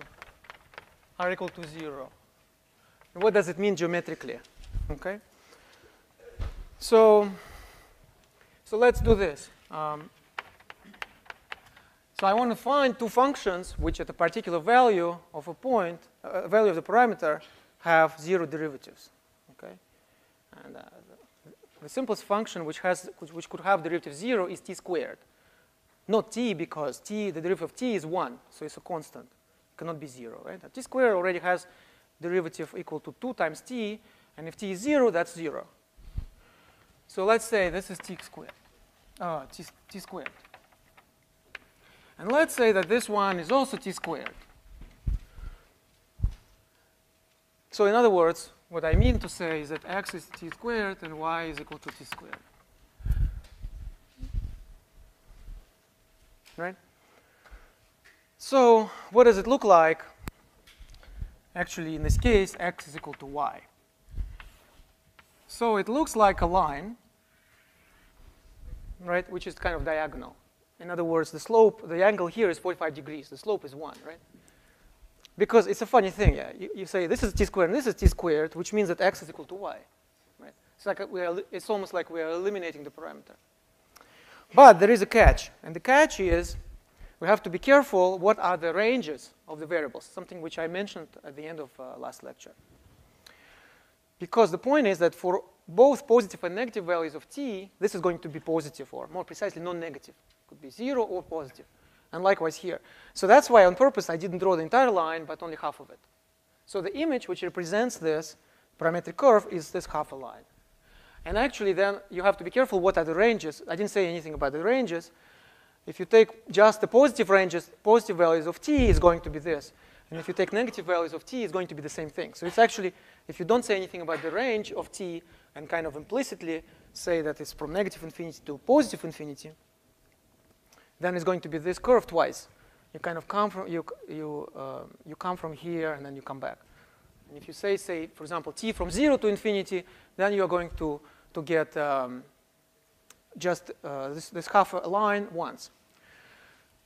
S1: are equal to 0. And what does it mean geometrically? Okay. So, so let's do this. Um, so I want to find two functions which at a particular value of a point, uh, value of the parameter, have zero derivatives. Okay. And uh, the, simplest function which has which, which could have derivative zero is t squared. Not t because t, the derivative of t is 1, so it's a constant. It cannot be 0, right? t squared already has derivative equal to 2 times t, and if t is 0, that's 0. So let's say this is t squared, uh, t, t squared. And let's say that this one is also t squared. So in other words, what I mean to say is that x is t squared and y is equal to t squared. Right? So what does it look like? Actually, in this case, x is equal to y. So it looks like a line, right, which is kind of diagonal. In other words, the slope, the angle here is 45 degrees. The slope is 1, right? Because it's a funny thing, yeah. You, you say this is t squared and this is t squared, which means that x is equal to y, right? It's, like a, we are, it's almost like we are eliminating the parameter. But there is a catch, and the catch is we have to be careful what are the ranges of the variables, something which I mentioned at the end of uh, last lecture. Because the point is that for both positive and negative values of t, this is going to be positive or more precisely non-negative. Could be zero or positive. And likewise here. So that's why on purpose I didn't draw the entire line, but only half of it. So the image which represents this parametric curve is this half a line. And actually, then you have to be careful what are the ranges. I didn't say anything about the ranges. If you take just the positive ranges, positive values of t is going to be this. And if you take negative values of t, it's going to be the same thing. So it's actually, if you don't say anything about the range of t and kind of implicitly say that it's from negative infinity to positive infinity, then it's going to be this curve twice. You kind of come from, you, you, uh, you come from here and then you come back. And if you say, say, for example, t from 0 to infinity, then you are going to, to get um, just uh, this, this half a line once.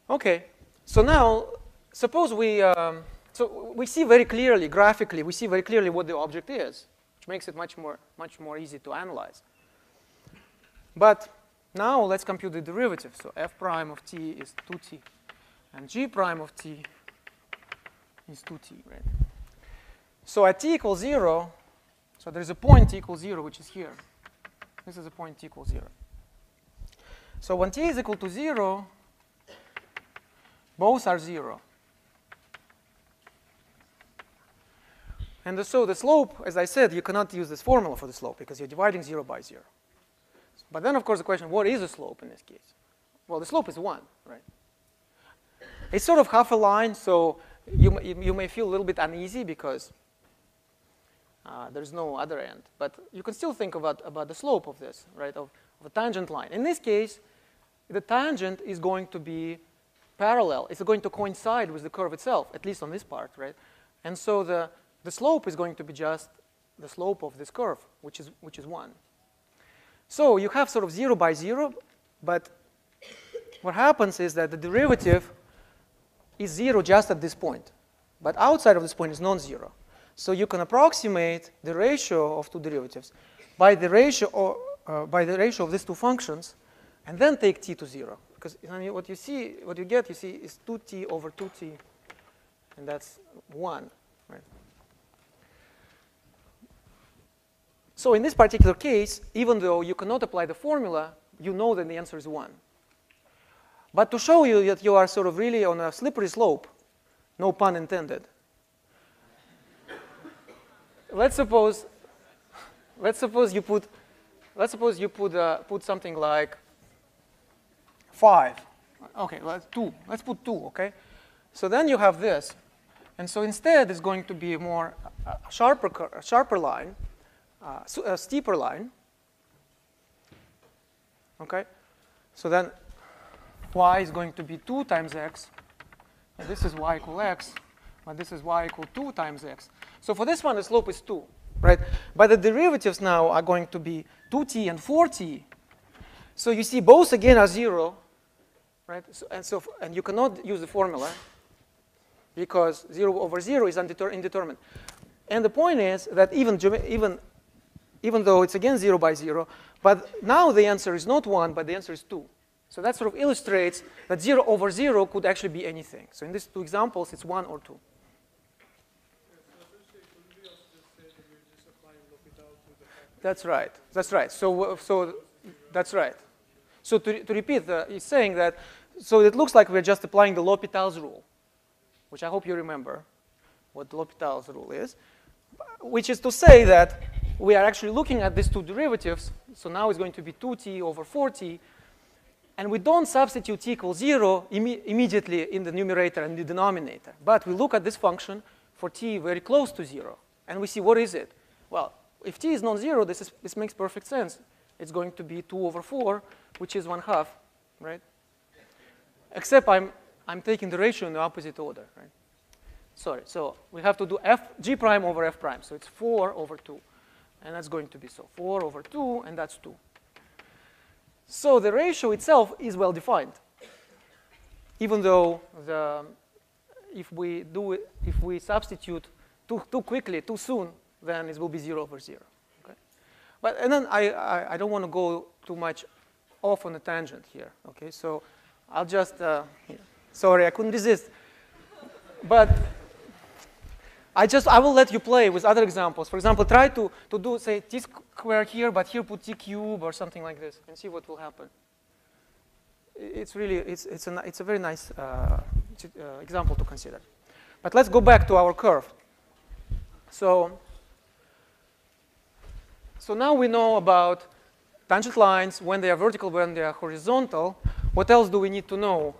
S1: Okay, so now suppose we, um, So we see very clearly, graphically, we see very clearly what the object is, which makes it much more, much more easy to analyze. But now let's compute the derivative. So f prime of t is 2t, and g prime of t is 2t, right? So at t equals 0, so there's a point t equals 0, which is here. This is a point t equals 0. So when t is equal to 0, both are 0. And so the slope, as I said, you cannot use this formula for the slope because you're dividing 0 by 0. But then, of course, the question, what is the slope in this case? Well, the slope is 1, right? It's sort of half a line, so you, you may feel a little bit uneasy because uh, there's no other end. But you can still think about, about the slope of this, right, of, of a tangent line. In this case, the tangent is going to be parallel. It's going to coincide with the curve itself, at least on this part, right? And so the, the slope is going to be just the slope of this curve, which is, which is 1. So you have sort of 0 by 0, but what happens is that the derivative is 0 just at this point. But outside of this point is non-zero. So you can approximate the ratio of two derivatives by the ratio, uh, by the ratio of these two functions, and then take t to 0. Because what you see, what you get, you see, is 2t over 2t, and that's 1. Right? So in this particular case, even though you cannot apply the formula, you know that the answer is 1. But to show you that you are sort of really on a slippery slope, no pun intended, let's suppose, let's suppose you put, let's suppose you put, uh, put something like 5. Okay, let's 2. Let's put 2, okay? So then you have this. And so instead, it's going to be a more uh, sharper, sharper line, uh, a steeper line. Okay? So then y is going to be 2 times x. And this is y equal x, but this is y equal 2 times x. So for this one, the slope is 2, right? But the derivatives now are going to be 2t and 4t. So you see both again are 0, right? So, and, so, and you cannot use the formula because 0 over 0 is indeterminate. And the point is that even, even even though it's again 0 by 0. But now the answer is not 1, but the answer is 2. So that sort of illustrates that 0 over 0 could actually be anything. So in these two examples, it's 1 or 2. That's right. That's right. So, so that's right. So to, to repeat, uh, he's saying that, so it looks like we're just applying the L'Hopital's rule, which I hope you remember what the L'Hopital's rule is, which is to say that we are actually looking at these two derivatives. So now it's going to be 2t over 4t. And we don't substitute t equals 0 imme immediately in the numerator and the denominator. But we look at this function for t very close to 0. And we see what is it? Well, if t is non-zero, this, is, this makes perfect sense. It's going to be 2 over 4, which is 1 half, right? Except I'm, I'm taking the ratio in the opposite order, right? Sorry, so we have to do f, g prime over f prime. So it's 4 over 2. And that's going to be so 4 over 2, and that's 2. So the ratio itself is well defined. Even though the, if we do it, if we substitute too, too quickly, too soon, then it will be 0 over 0. Okay? But and then I, I, I don't want to go too much off on a tangent here. Okay, so I'll just uh, sorry I couldn't resist. But I just, I will let you play with other examples. For example, try to, to do, say, t square here, but here put t cube or something like this and see what will happen. It's really, it's, it's, a, it's a very nice uh, uh, example to consider. But let's go back to our curve. So, so now we know about tangent lines, when they are vertical, when they are horizontal. What else do we need to know?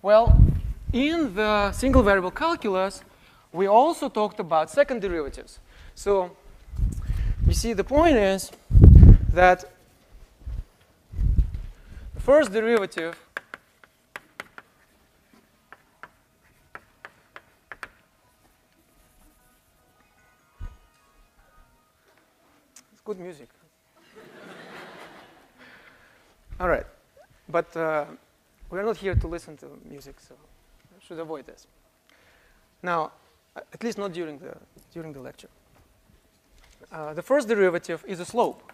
S1: Well, in the single variable calculus, we also talked about second derivatives. So you see the point is that the first derivative good music. All right, but uh, we're not here to listen to music, so should avoid this. Now, at least not during the, during the lecture. Uh, the first derivative is a slope.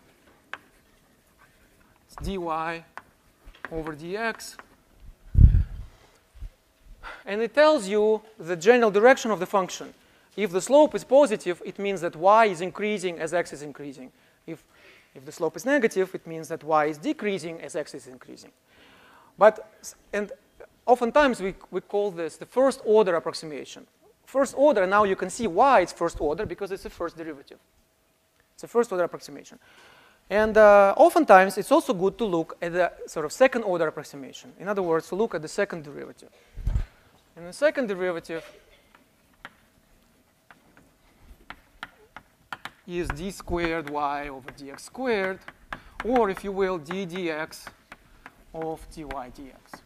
S1: It's dy over dx. And it tells you the general direction of the function. If the slope is positive, it means that y is increasing as x is increasing. If, if the slope is negative, it means that y is decreasing as x is increasing. But, and oftentimes we, we call this the first order approximation. First order, now you can see why it's first order, because it's the first derivative. It's a first order approximation. And uh, oftentimes, it's also good to look at the sort of second order approximation. In other words, to look at the second derivative. And the second derivative is d squared y over dx squared, or if you will, d dx of dy dx.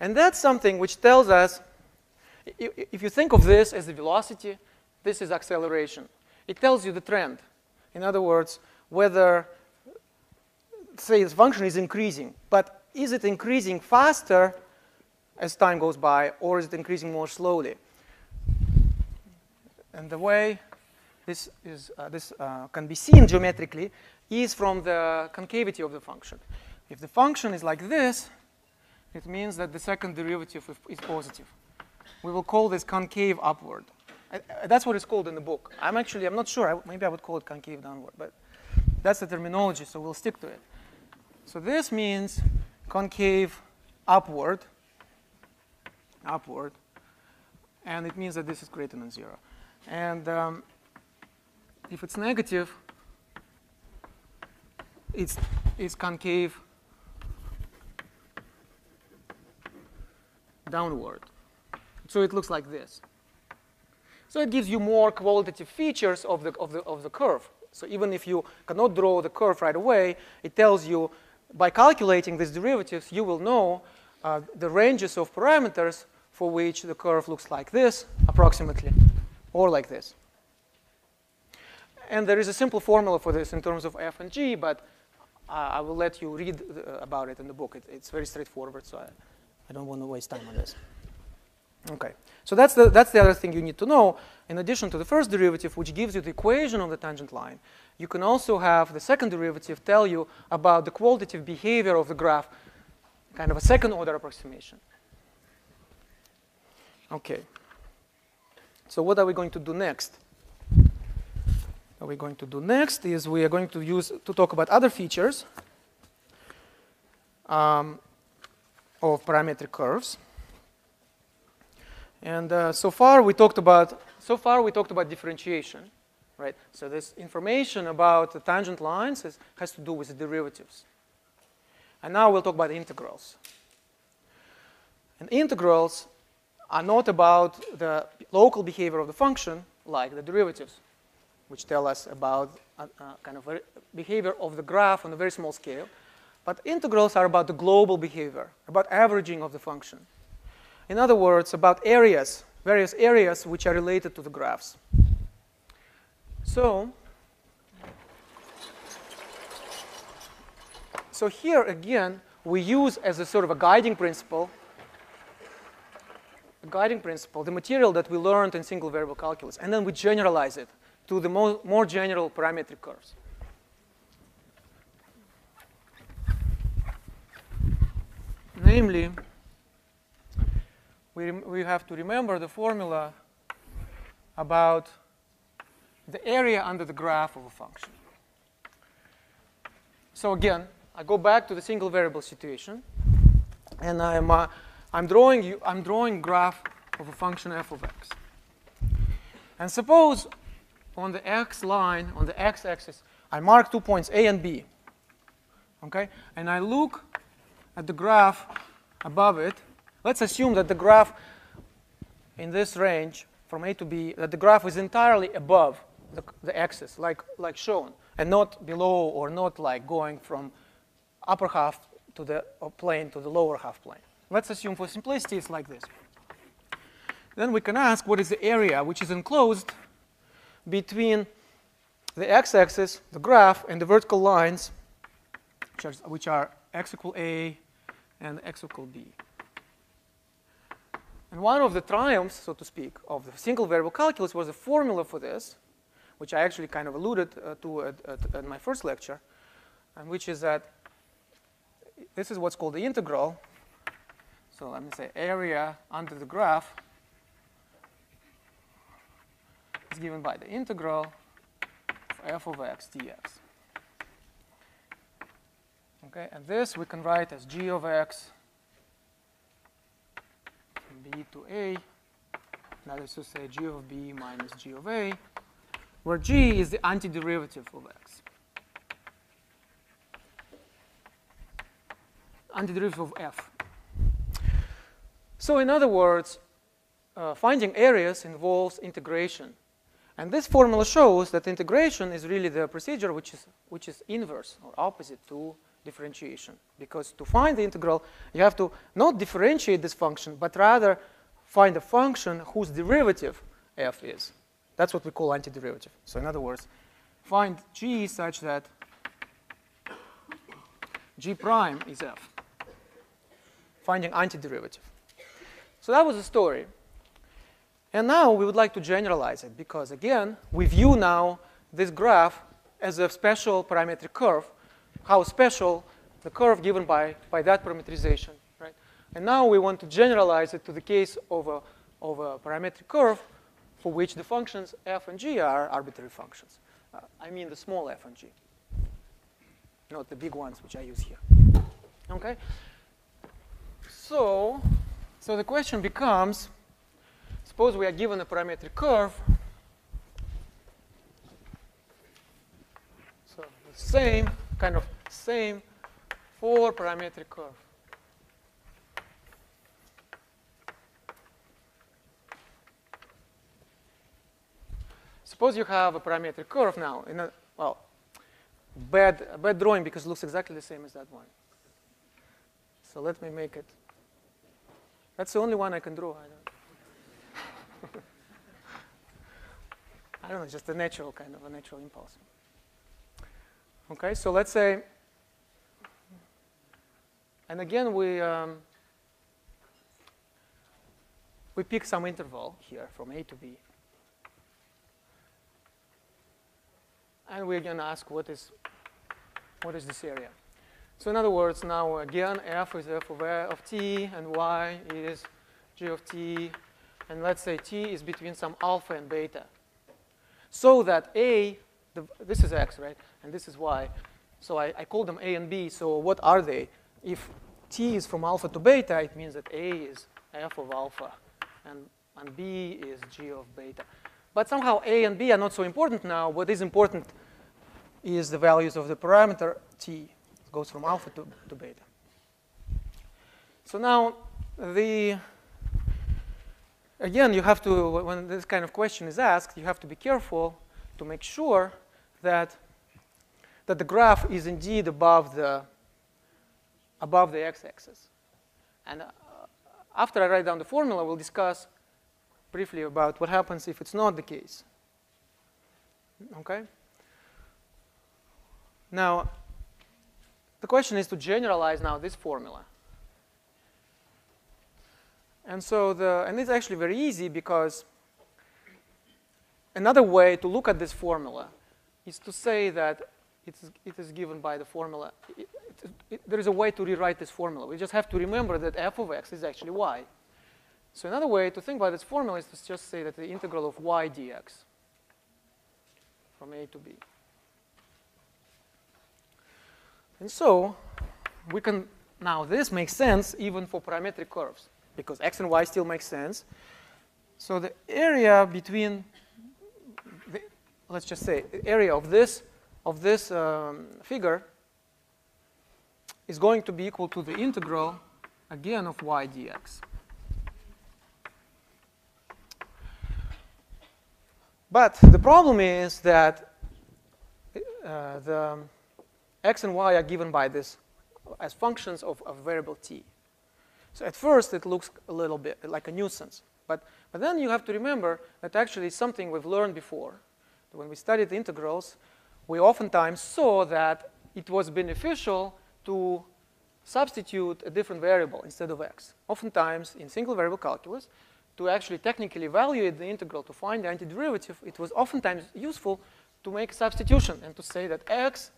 S1: And that's something which tells us, if you think of this as the velocity, this is acceleration. It tells you the trend. In other words, whether, say, this function is increasing, but is it increasing faster as time goes by, or is it increasing more slowly? And the way this, is, uh, this uh, can be seen geometrically is from the concavity of the function. If the function is like this, it means that the second derivative is positive. We will call this concave upward. I, that's what it's called in the book. I'm actually, I'm not sure. I, maybe I would call it concave downward, but that's the terminology, so we'll stick to it. So this means concave upward, upward, and it means that this is greater than zero. And um, if it's negative, it's, it's concave downward. So it looks like this. So it gives you more qualitative features of the, of the, of the curve. So even if you cannot draw the curve right away, it tells you by calculating these derivatives, you will know uh, the ranges of parameters for which the curve looks like this, approximately, or like this. And there is a simple formula for this in terms of f and g, but uh, I will let you read the, about it in the book. It, it's very straightforward, so I, I don't want to waste time on this. Okay, so that's the, that's the other thing you need to know. In addition to the first derivative, which gives you the equation of the tangent line, you can also have the second derivative tell you about the qualitative behavior of the graph, kind of a second order approximation. Okay. So what are we going to do next? What we're going to do next is we are going to use to talk about other features um, of parametric curves. And uh, so far we talked about so far we talked about differentiation, right? So this information about the tangent lines is, has to do with the derivatives. And now we'll talk about integrals. And integrals are not about the local behavior of the function like the derivatives, which tell us about kind of behavior of the graph on a very small scale. But integrals are about the global behavior, about averaging of the function. In other words, about areas, various areas which are related to the graphs. So, so here again, we use as a sort of a guiding principle, guiding principle, the material that we learned in single variable calculus, and then we generalize it to the more, more general parametric curves. Namely, we, we have to remember the formula about the area under the graph of a function. So again, I go back to the single variable situation, and I'm, uh, I'm, drawing you, I'm drawing graph of a function f of x. And suppose on the x line, on the x-axis, I mark two points A and B. Okay? And I look at the graph above it, Let's assume that the graph in this range from A to B, that the graph is entirely above the, the axis, like, like shown, and not below or not like going from upper half to the uh, plane to the lower half plane. Let's assume for simplicity it's like this. Then we can ask what is the area which is enclosed between the x-axis, the graph, and the vertical lines, which are, which are x equal a and x equal b. And one of the triumphs, so to speak, of the single variable calculus was a formula for this, which I actually kind of alluded uh, to at, at, at, my first lecture, and which is that this is what's called the integral. So let me say area under the graph is given by the integral of f of x dx. Okay, and this we can write as g of x b to a, that is to say g of b minus g of a, where g is the antiderivative of x. Antiderivative of f. So in other words, uh, finding areas involves integration. And this formula shows that integration is really the procedure which is, which is inverse or opposite to differentiation. Because to find the integral, you have to not differentiate this function, but rather find a function whose derivative f is. That's what we call antiderivative. So in other words, find g such that g prime is f, finding antiderivative. So that was the story. And now we would like to generalize it because, again, we view now this graph as a special parametric curve how special the curve given by, by that parametrization. right? And now we want to generalize it to the case of a, of a parametric curve for which the functions f and g are arbitrary functions. Uh, I mean the small f and g, not the big ones which I use here. Okay? So, so the question becomes, suppose we are given a parametric curve. So the same kind of same four parametric curve. Suppose you have a parametric curve now in a, well, bad, bad drawing because it looks exactly the same as that one. So let me make it. That's the only one I can draw. I don't, (laughs) I don't know, just a natural kind of a natural impulse. Okay, so let's say, and again we um, we pick some interval here from A to B, and we're going to ask what is what is this area. So in other words, now again, f is f of, of t, and y is g of t, and let's say t is between some alpha and beta, so that a the, this is x, right? And this is y. So I, I call them a and b. So what are they? If t is from alpha to beta, it means that a is f of alpha, and, and b is g of beta. But somehow a and b are not so important now. What is important is the values of the parameter t. Goes from alpha to, to beta. So now the again, you have to, when this kind of question is asked, you have to be careful to make sure that, that the graph is indeed above the, above the x-axis. And uh, after I write down the formula, we'll discuss briefly about what happens if it's not the case. Okay? Now, the question is to generalize now this formula. And so the, and it's actually very easy because another way to look at this formula is to say that it is, it is given by the formula. It, it, there is a way to rewrite this formula. We just have to remember that f of x is actually y. So another way to think about this formula is to just say that the integral of y dx from a to b. And so we can, now this makes sense even for parametric curves because x and y still make sense. So the area between let's just say, area of this, of this um, figure is going to be equal to the integral, again, of y dx. But the problem is that uh, the x and y are given by this as functions of a variable t. So at first, it looks a little bit like a nuisance. But, but then you have to remember that actually something we've learned before when we studied integrals, we oftentimes saw that it was beneficial to substitute a different variable instead of x. Oftentimes, in single variable calculus, to actually technically evaluate the integral to find the antiderivative, it was oftentimes useful to make a substitution and to say that x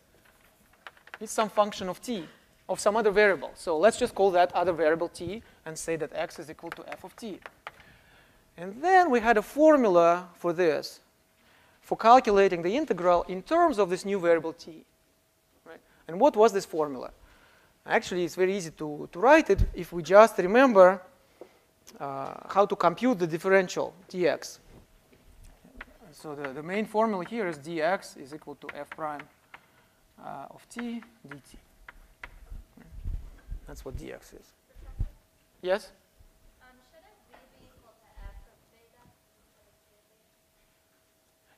S1: is some function of t, of some other variable. So let's just call that other variable t and say that x is equal to f of t. And then we had a formula for this, for calculating the integral in terms of this new variable t. Right? And what was this formula? Actually, it's very easy to, to write it if we just remember uh, how to compute the differential dx. So the, the main formula here is dx is equal to f prime uh, of t dt. That's what dx is. Yes?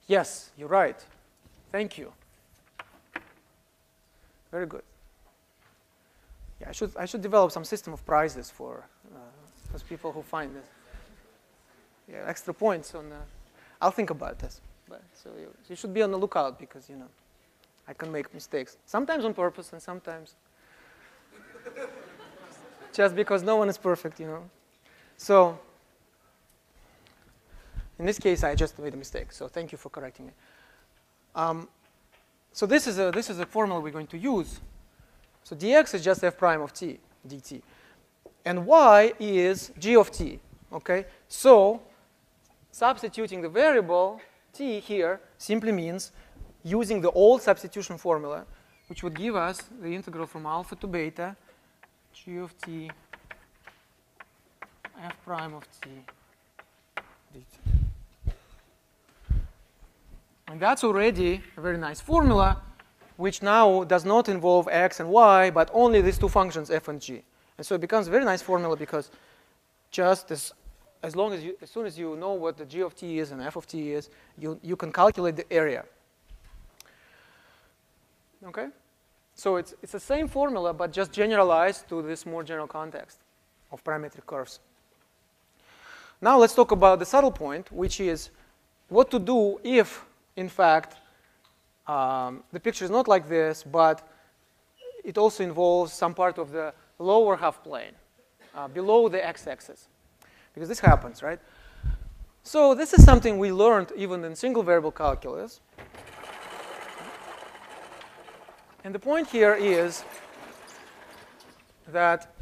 S1: Yes, you're right. Thank you. Very good. Yeah, I should, I should develop some system of prizes for uh, those people who find this. Yeah, extra points on. Uh, I'll think about this. But so you, you should be on the lookout because you know I can make mistakes. Sometimes on purpose and sometimes (laughs) just because no one is perfect, you know. So in this case, I just made a mistake. So thank you for correcting me. Um, so this is a this is a formula we're going to use. So dx is just f prime of t dt, and y is g of t. Okay. So substituting the variable t here simply means using the old substitution formula, which would give us the integral from alpha to beta g of t f prime of t dt. And that's already a very nice formula, which now does not involve x and y, but only these two functions, f and g. And so it becomes a very nice formula because just as, as long as you, as soon as you know what the g of t is and f of t is, you, you can calculate the area. Okay? So it's, it's the same formula, but just generalized to this more general context of parametric curves. Now let's talk about the subtle point, which is what to do if in fact, um, the picture is not like this, but it also involves some part of the lower half plane uh, below the x-axis, because this happens, right? So this is something we learned even in single variable calculus. And the point here is that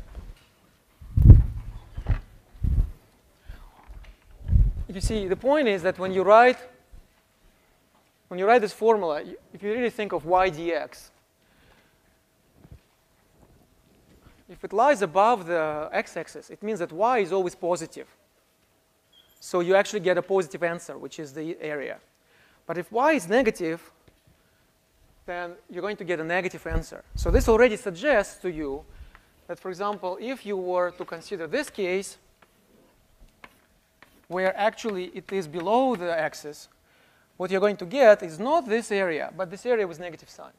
S1: you see, the point is that when you write when you write this formula, if you really think of y dx, if it lies above the x-axis, it means that y is always positive. So you actually get a positive answer, which is the area. But if y is negative, then you're going to get a negative answer. So this already suggests to you that, for example, if you were to consider this case, where actually it is below the axis, what you're going to get is not this area, but this area with negative sign.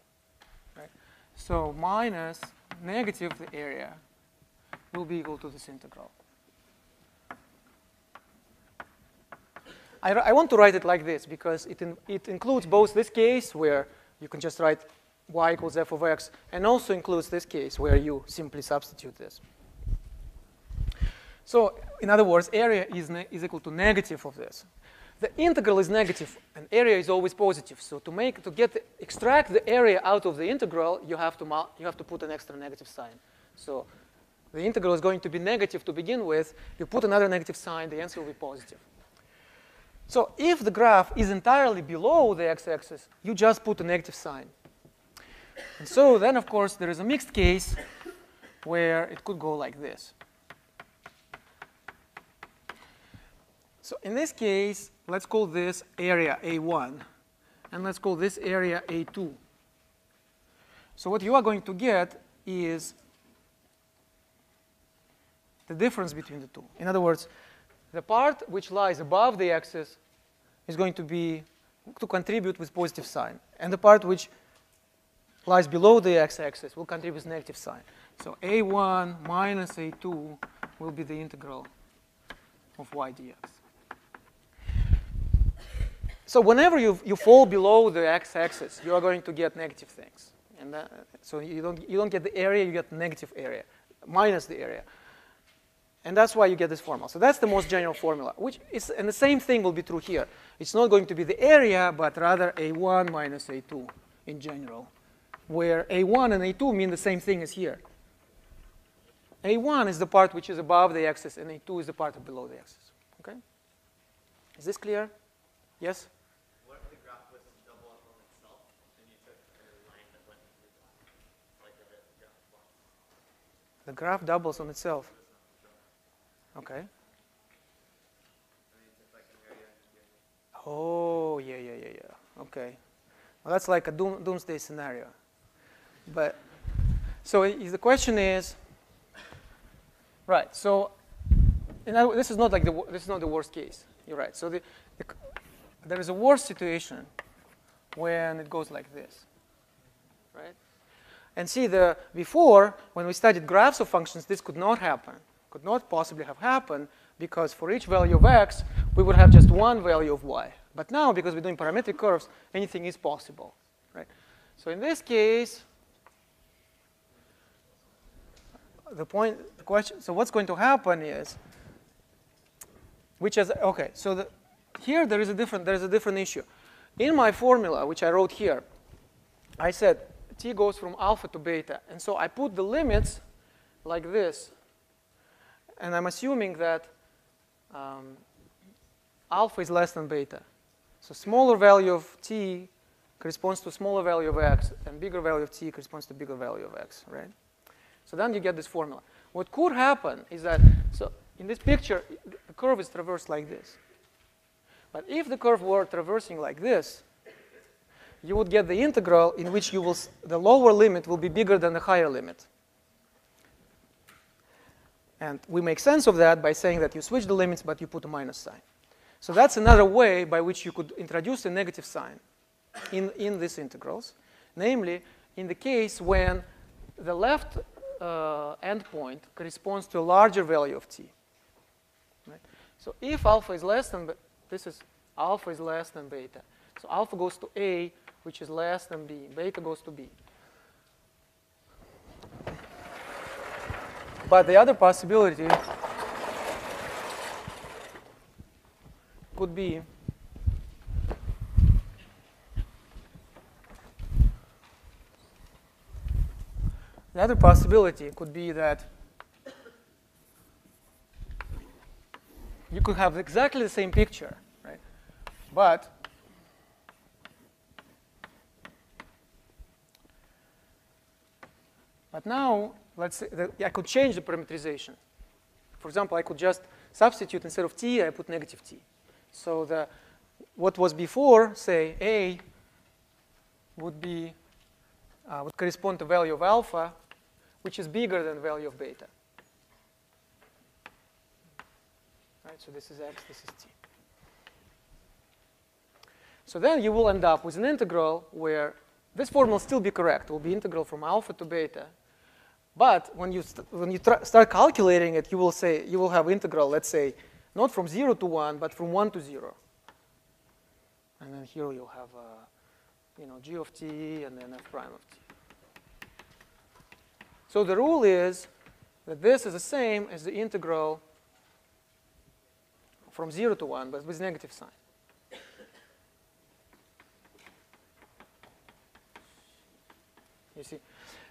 S1: Right? So minus negative the area will be equal to this integral. I, I want to write it like this because it, in, it includes both this case where you can just write y equals f of x and also includes this case where you simply substitute this. So in other words, area is, is equal to negative of this the integral is negative and area is always positive. So to make to get extract the area out of the integral, you have to you have to put an extra negative sign. So the integral is going to be negative to begin with. You put another negative sign, the answer will be positive. So if the graph is entirely below the x-axis, you just put a negative sign. And so then, of course, there is a mixed case where it could go like this. So in this case, let's call this area A1, and let's call this area A2. So what you are going to get is the difference between the two. In other words, the part which lies above the axis is going to be to contribute with positive sign, and the part which lies below the x-axis will contribute with negative sign. So a1 minus a2 will be the integral of y dx. So whenever you, you fall below the x-axis, you are going to get negative things. And that, so you don't, you don't get the area, you get negative area, minus the area. And that's why you get this formula. So that's the most general formula, which is, and the same thing will be true here. It's not going to be the area, but rather A1 minus A2 in general, where A1 and A2 mean the same thing as here. A1 is the part which is above the axis, and A2 is the part below the axis. Okay? Is this clear? Yes?
S2: What if the graph was double up on itself, and you took a line that went through the graph, like a graph plot?
S1: The graph doubles on itself. Okay.
S2: And you took like an area and you
S1: Oh, yeah, yeah, yeah, yeah. Okay. Well, that's like a doom, doomsday scenario. But so the question is, right? So, this is not like the this is not the worst case. You're right. So the, the there is a worse situation when it goes like this, right? And see the before when we studied graphs of functions, this could not happen. Could not possibly have happened because for each value of x, we would have just one value of y. But now, because we're doing parametric curves, anything is possible, right? So in this case, the point, the question, so what's going to happen is, which is, okay, so the, here there is a different, there is a different issue. In my formula, which I wrote here, I said t goes from alpha to beta. And so I put the limits like this. And I'm assuming that um, alpha is less than beta. So smaller value of t corresponds to smaller value of x, and bigger value of t corresponds to bigger value of x, right? So then you get this formula. What could happen is that, so in this picture, the curve is traversed like this. But if the curve were traversing like this, you would get the integral in which you will, the lower limit will be bigger than the higher limit. And we make sense of that by saying that you switch the limits, but you put a minus sign. So that's another way by which you could introduce a negative sign in, in these integrals. Namely, in the case when the left uh, endpoint corresponds to a larger value of t. Right? So if alpha is less than, this is alpha is less than beta. So alpha goes to A, which is less than B. Beta goes to B. But the other possibility could be Another possibility could be that you could have exactly the same picture, right? But but now let's say I could change the parameterization. For example, I could just substitute instead of t, I put negative t. So the what was before, say a, would be uh, would correspond to value of alpha, which is bigger than value of beta. Right, so this is x, this is t. So then you will end up with an integral where this form will still be correct. It will be integral from alpha to beta. But when you, when you start calculating it, you will say, you will have integral, let's say, not from 0 to 1, but from 1 to 0. And then here you'll have, uh, you know, g of t and then f prime of t. So the rule is that this is the same as the integral from 0 to 1, but with negative sign. You see?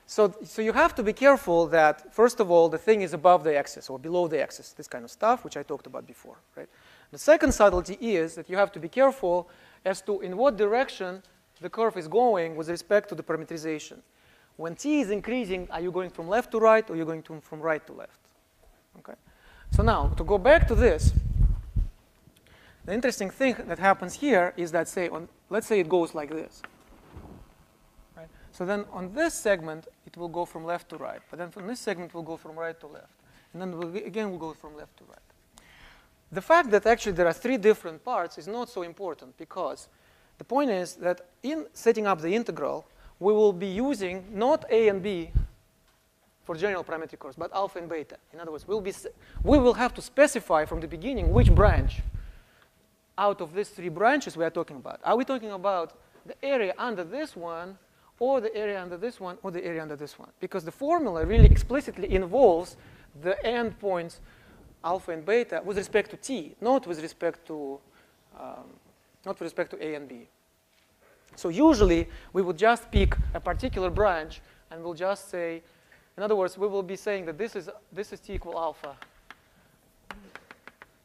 S1: So, so you have to be careful that, first of all, the thing is above the axis or below the axis, this kind of stuff, which I talked about before, right? The second subtlety is that you have to be careful as to in what direction the curve is going with respect to the parameterization. When t is increasing, are you going from left to right or are you going to, from right to left? Okay? So now, to go back to this, the interesting thing that happens here is that, say, on, let's say it goes like this. So then on this segment, it will go from left to right. But then from this segment, we'll go from right to left. And then we'll, again, we'll go from left to right. The fact that actually there are three different parts is not so important because the point is that in setting up the integral, we will be using not a and b for general parametric curves, but alpha and beta. In other words, we'll be, we will have to specify from the beginning which branch out of these three branches we are talking about. Are we talking about the area under this one, or the area under this one, or the area under this one. Because the formula really explicitly involves the endpoints alpha and beta with respect to t, not with respect to, um, not with respect to a and b. So usually, we would just pick a particular branch, and we'll just say, in other words, we will be saying that this is, this is t equal alpha,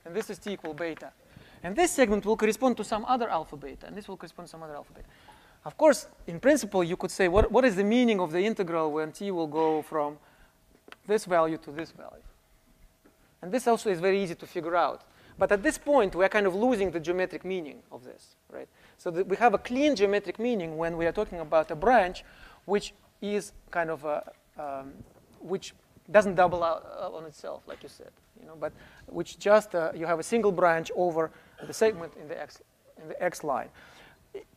S1: and this is t equal beta. And this segment will correspond to some other alpha beta, and this will correspond to some other alpha beta. Of course, in principle, you could say, what, what is the meaning of the integral when t will go from this value to this value? And this also is very easy to figure out. But at this point, we're kind of losing the geometric meaning of this, right? So we have a clean geometric meaning when we are talking about a branch which is kind of a, um, which doesn't double out uh, on itself, like you said, you know, but which just, uh, you have a single branch over the segment in the x, in the x line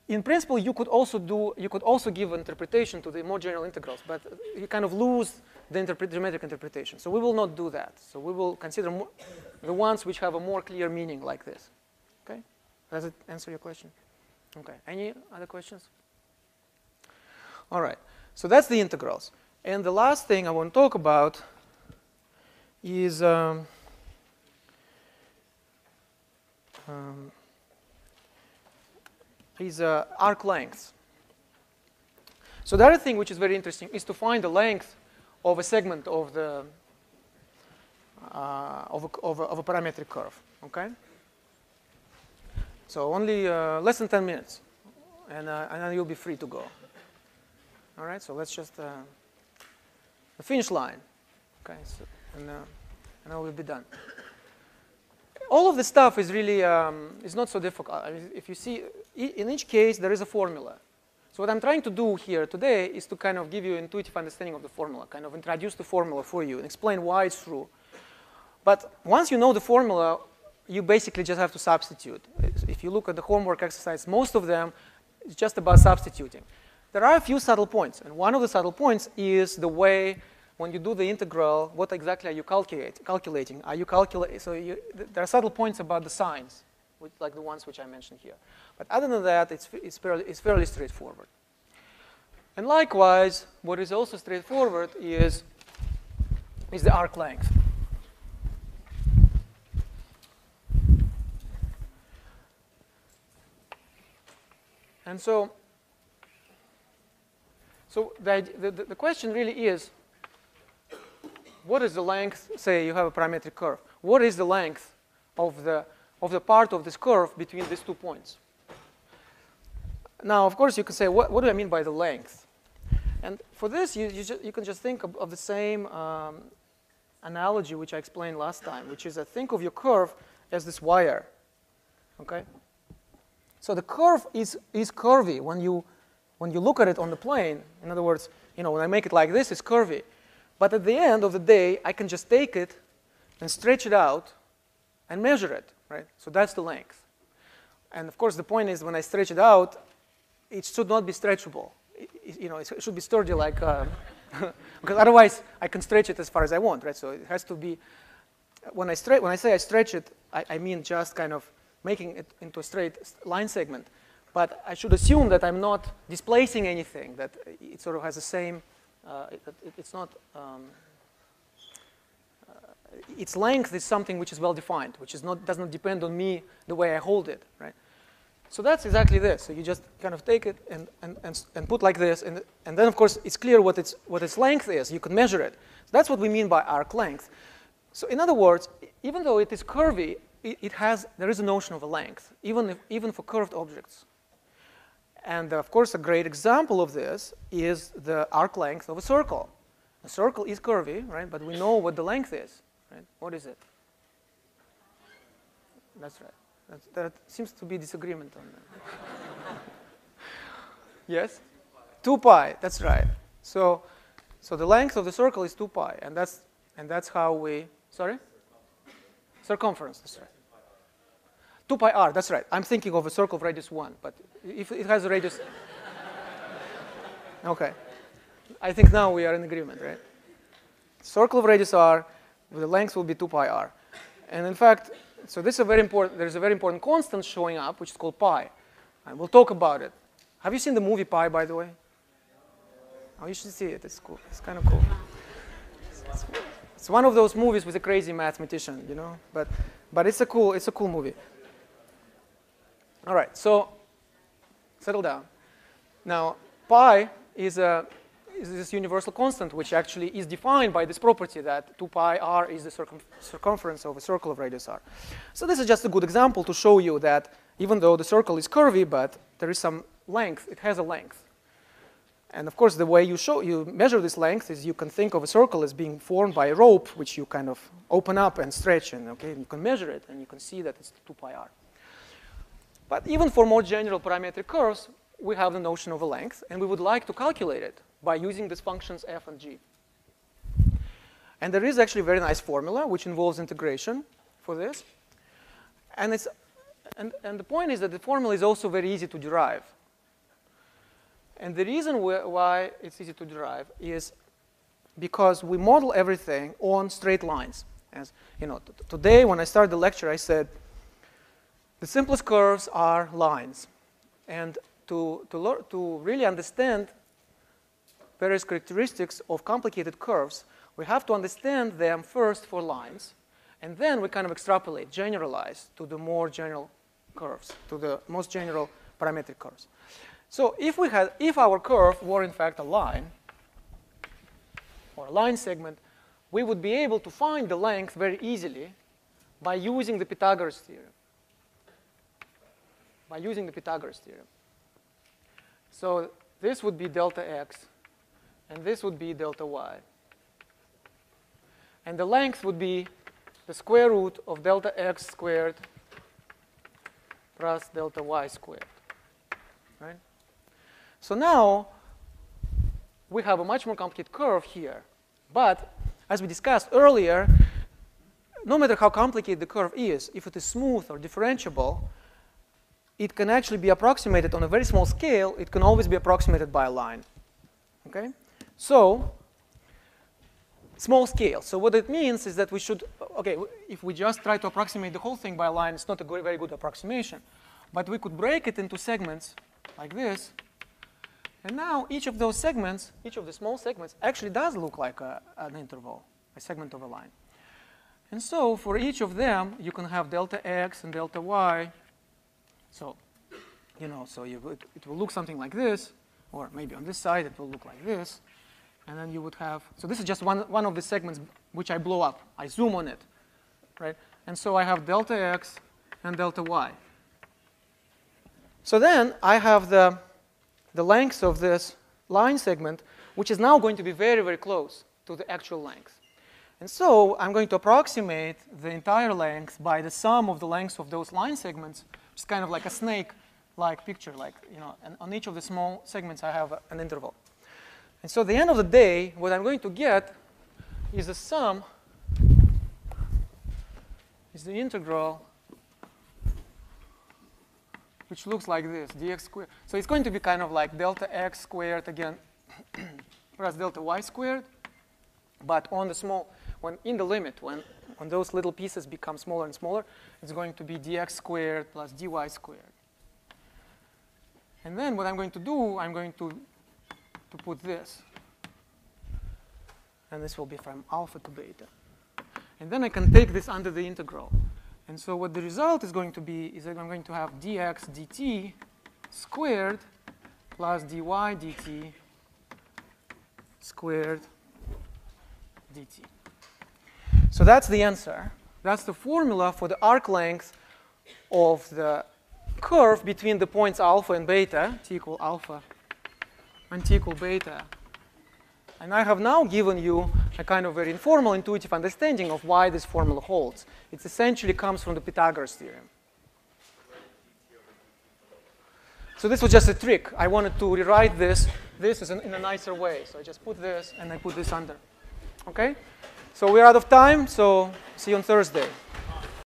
S1: in principle, you could also do, you could also give an interpretation to the more general integrals, but you kind of lose the interpret geometric interpretation. So we will not do that. So we will consider the ones which have a more clear meaning like this. Okay? Does it answer your question? Okay. Any other questions? All right. So that's the integrals. And the last thing I want to talk about is um, um, is uh, arc length. So the other thing which is very interesting is to find the length of a segment of the uh, of, a, of, a, of, a, parametric curve. Okay. So only uh, less than 10 minutes, and, uh, and then you'll be free to go. All right. So let's just uh, the finish line. Okay. So, and uh, and I will be done all of the stuff is really um, is not so difficult. I mean, if you see, in each case, there is a formula. So what I'm trying to do here today is to kind of give you an intuitive understanding of the formula, kind of introduce the formula for you and explain why it's true. But once you know the formula, you basically just have to substitute. If you look at the homework exercise, most of them is just about substituting. There are a few subtle points, and one of the subtle points is the way when you do the integral, what exactly are you calculate, calculating? Are you calculating? So you, there are subtle points about the signs, which, like the ones which I mentioned here. But other than that, it's, it's, fairly, it's fairly straightforward. And likewise, what is also straightforward is, is the arc length. And so, so the, the, the question really is, what is the length, say you have a parametric curve, what is the length of the, of the part of this curve between these two points? Now, of course, you can say, what, what do I mean by the length? And for this, you, you, you can just think of, of the same um, analogy which I explained last time, which is that think of your curve as this wire, okay? So the curve is, is curvy when you, when you look at it on the plane. In other words, you know, when I make it like this, it's curvy. But at the end of the day, I can just take it and stretch it out and measure it, right? So that's the length. And of course, the point is when I stretch it out, it should not be stretchable. It, you know, it should be sturdy like, um, (laughs) because otherwise I can stretch it as far as I want, right? So it has to be, when I, when I say I stretch it, I, I mean just kind of making it into a straight line segment. But I should assume that I'm not displacing anything, that it sort of has the same uh, it, it, it's not, um, uh, its length is something which is well defined, which is not, does not depend on me the way I hold it, right? So that's exactly this. So you just kind of take it and, and, and, and put like this, and, and then of course it's clear what its, what its length is. You can measure it. So that's what we mean by arc length. So in other words, even though it is curvy, it, it has, there is a notion of a length, even, if, even for curved objects. And of course, a great example of this is the arc length of a circle. A circle is curvy, right? But we know what the length is, right? What is it? That's right. That's, there seems to be disagreement on that. (laughs) yes? 2 pi, that's right. So, so the length of the circle is 2 pi, and that's, and that's how we, sorry? Circumference, that's right. 2 pi r, that's right. I'm thinking of a circle of radius 1, but if it has a radius... (laughs) okay. I think now we are in agreement, right? Circle of radius r, the length will be 2 pi r. And in fact, so this is a very important, there's a very important constant showing up, which is called pi. And we'll talk about it. Have you seen the movie Pi, by the way? Oh, you should see it. It's cool. It's kind of cool. It's, it's one of those movies with a crazy mathematician, you know. But but it's a cool it's a cool movie. All right, so settle down. Now pi is a is this universal constant, which actually is defined by this property that 2 pi r is the circum circumference of a circle of radius r. So this is just a good example to show you that even though the circle is curvy, but there is some length, it has a length. And of course, the way you, show, you measure this length is you can think of a circle as being formed by a rope, which you kind of open up and stretch, and okay, and you can measure it, and you can see that it's 2 pi r. But even for more general parametric curves, we have the notion of a length, and we would like to calculate it by using these functions f and g. And there is actually a very nice formula which involves integration for this. And, it's, and, and the point is that the formula is also very easy to derive. And the reason wh why it's easy to derive is because we model everything on straight lines. As you know, today when I started the lecture, I said the simplest curves are lines. And to, to, to really understand various characteristics of complicated curves, we have to understand them first for lines, and then we kind of extrapolate, generalize to the more general curves, to the most general parametric curves. So if we had, if our curve were in fact a line, or a line segment, we would be able to find the length very easily by using the Pythagoras theorem. By using the Pythagoras theorem. So this would be delta x and this would be delta y. And the length would be the square root of delta x squared plus delta y squared. Right? So now we have a much more complicated curve here. But as we discussed earlier, no matter how complicated the curve is, if it is smooth or differentiable, it can actually be approximated on a very small scale. It can always be approximated by a line. Okay? So, small scale. So what it means is that we should, okay, if we just try to approximate the whole thing by a line, it's not a very good approximation. But we could break it into segments like this. And now each of those segments, each of the small segments, actually does look like a, an interval, a segment of a line. And so for each of them, you can have delta x and delta y. So, you know, so you, it, it will look something like this, or maybe on this side it will look like this. And then you would have, so this is just one, one of the segments which I blow up. I zoom on it, right? And so I have delta x and delta y. So then I have the, the length of this line segment, which is now going to be very, very close to the actual length. And so I'm going to approximate the entire length by the sum of the lengths of those line segments, is kind of like a snake-like picture, like, you know, and on each of the small segments I have an interval. And so at the end of the day, what I'm going to get is the sum, is the integral, which looks like this, dx squared. So it's going to be kind of like delta x squared again, (clears throat) plus delta y squared. But on the small, when in the limit, when, when those little pieces become smaller and smaller, it's going to be dx squared plus dy squared. And then what I'm going to do, I'm going to to put this. And this will be from alpha to beta. And then I can take this under the integral. And so what the result is going to be is that I'm going to have dx dt squared plus dy dt squared dt. So that's the answer. That's the formula for the arc length of the curve between the points alpha and beta, t equal alpha and t equal beta. And I have now given you a kind of very informal intuitive understanding of why this formula holds. It essentially comes from the Pythagoras theorem. So this was just a trick. I wanted to rewrite this. This is in a nicer way. So I just put this and I put this under. Okay? So we're out of time, so see you on Thursday.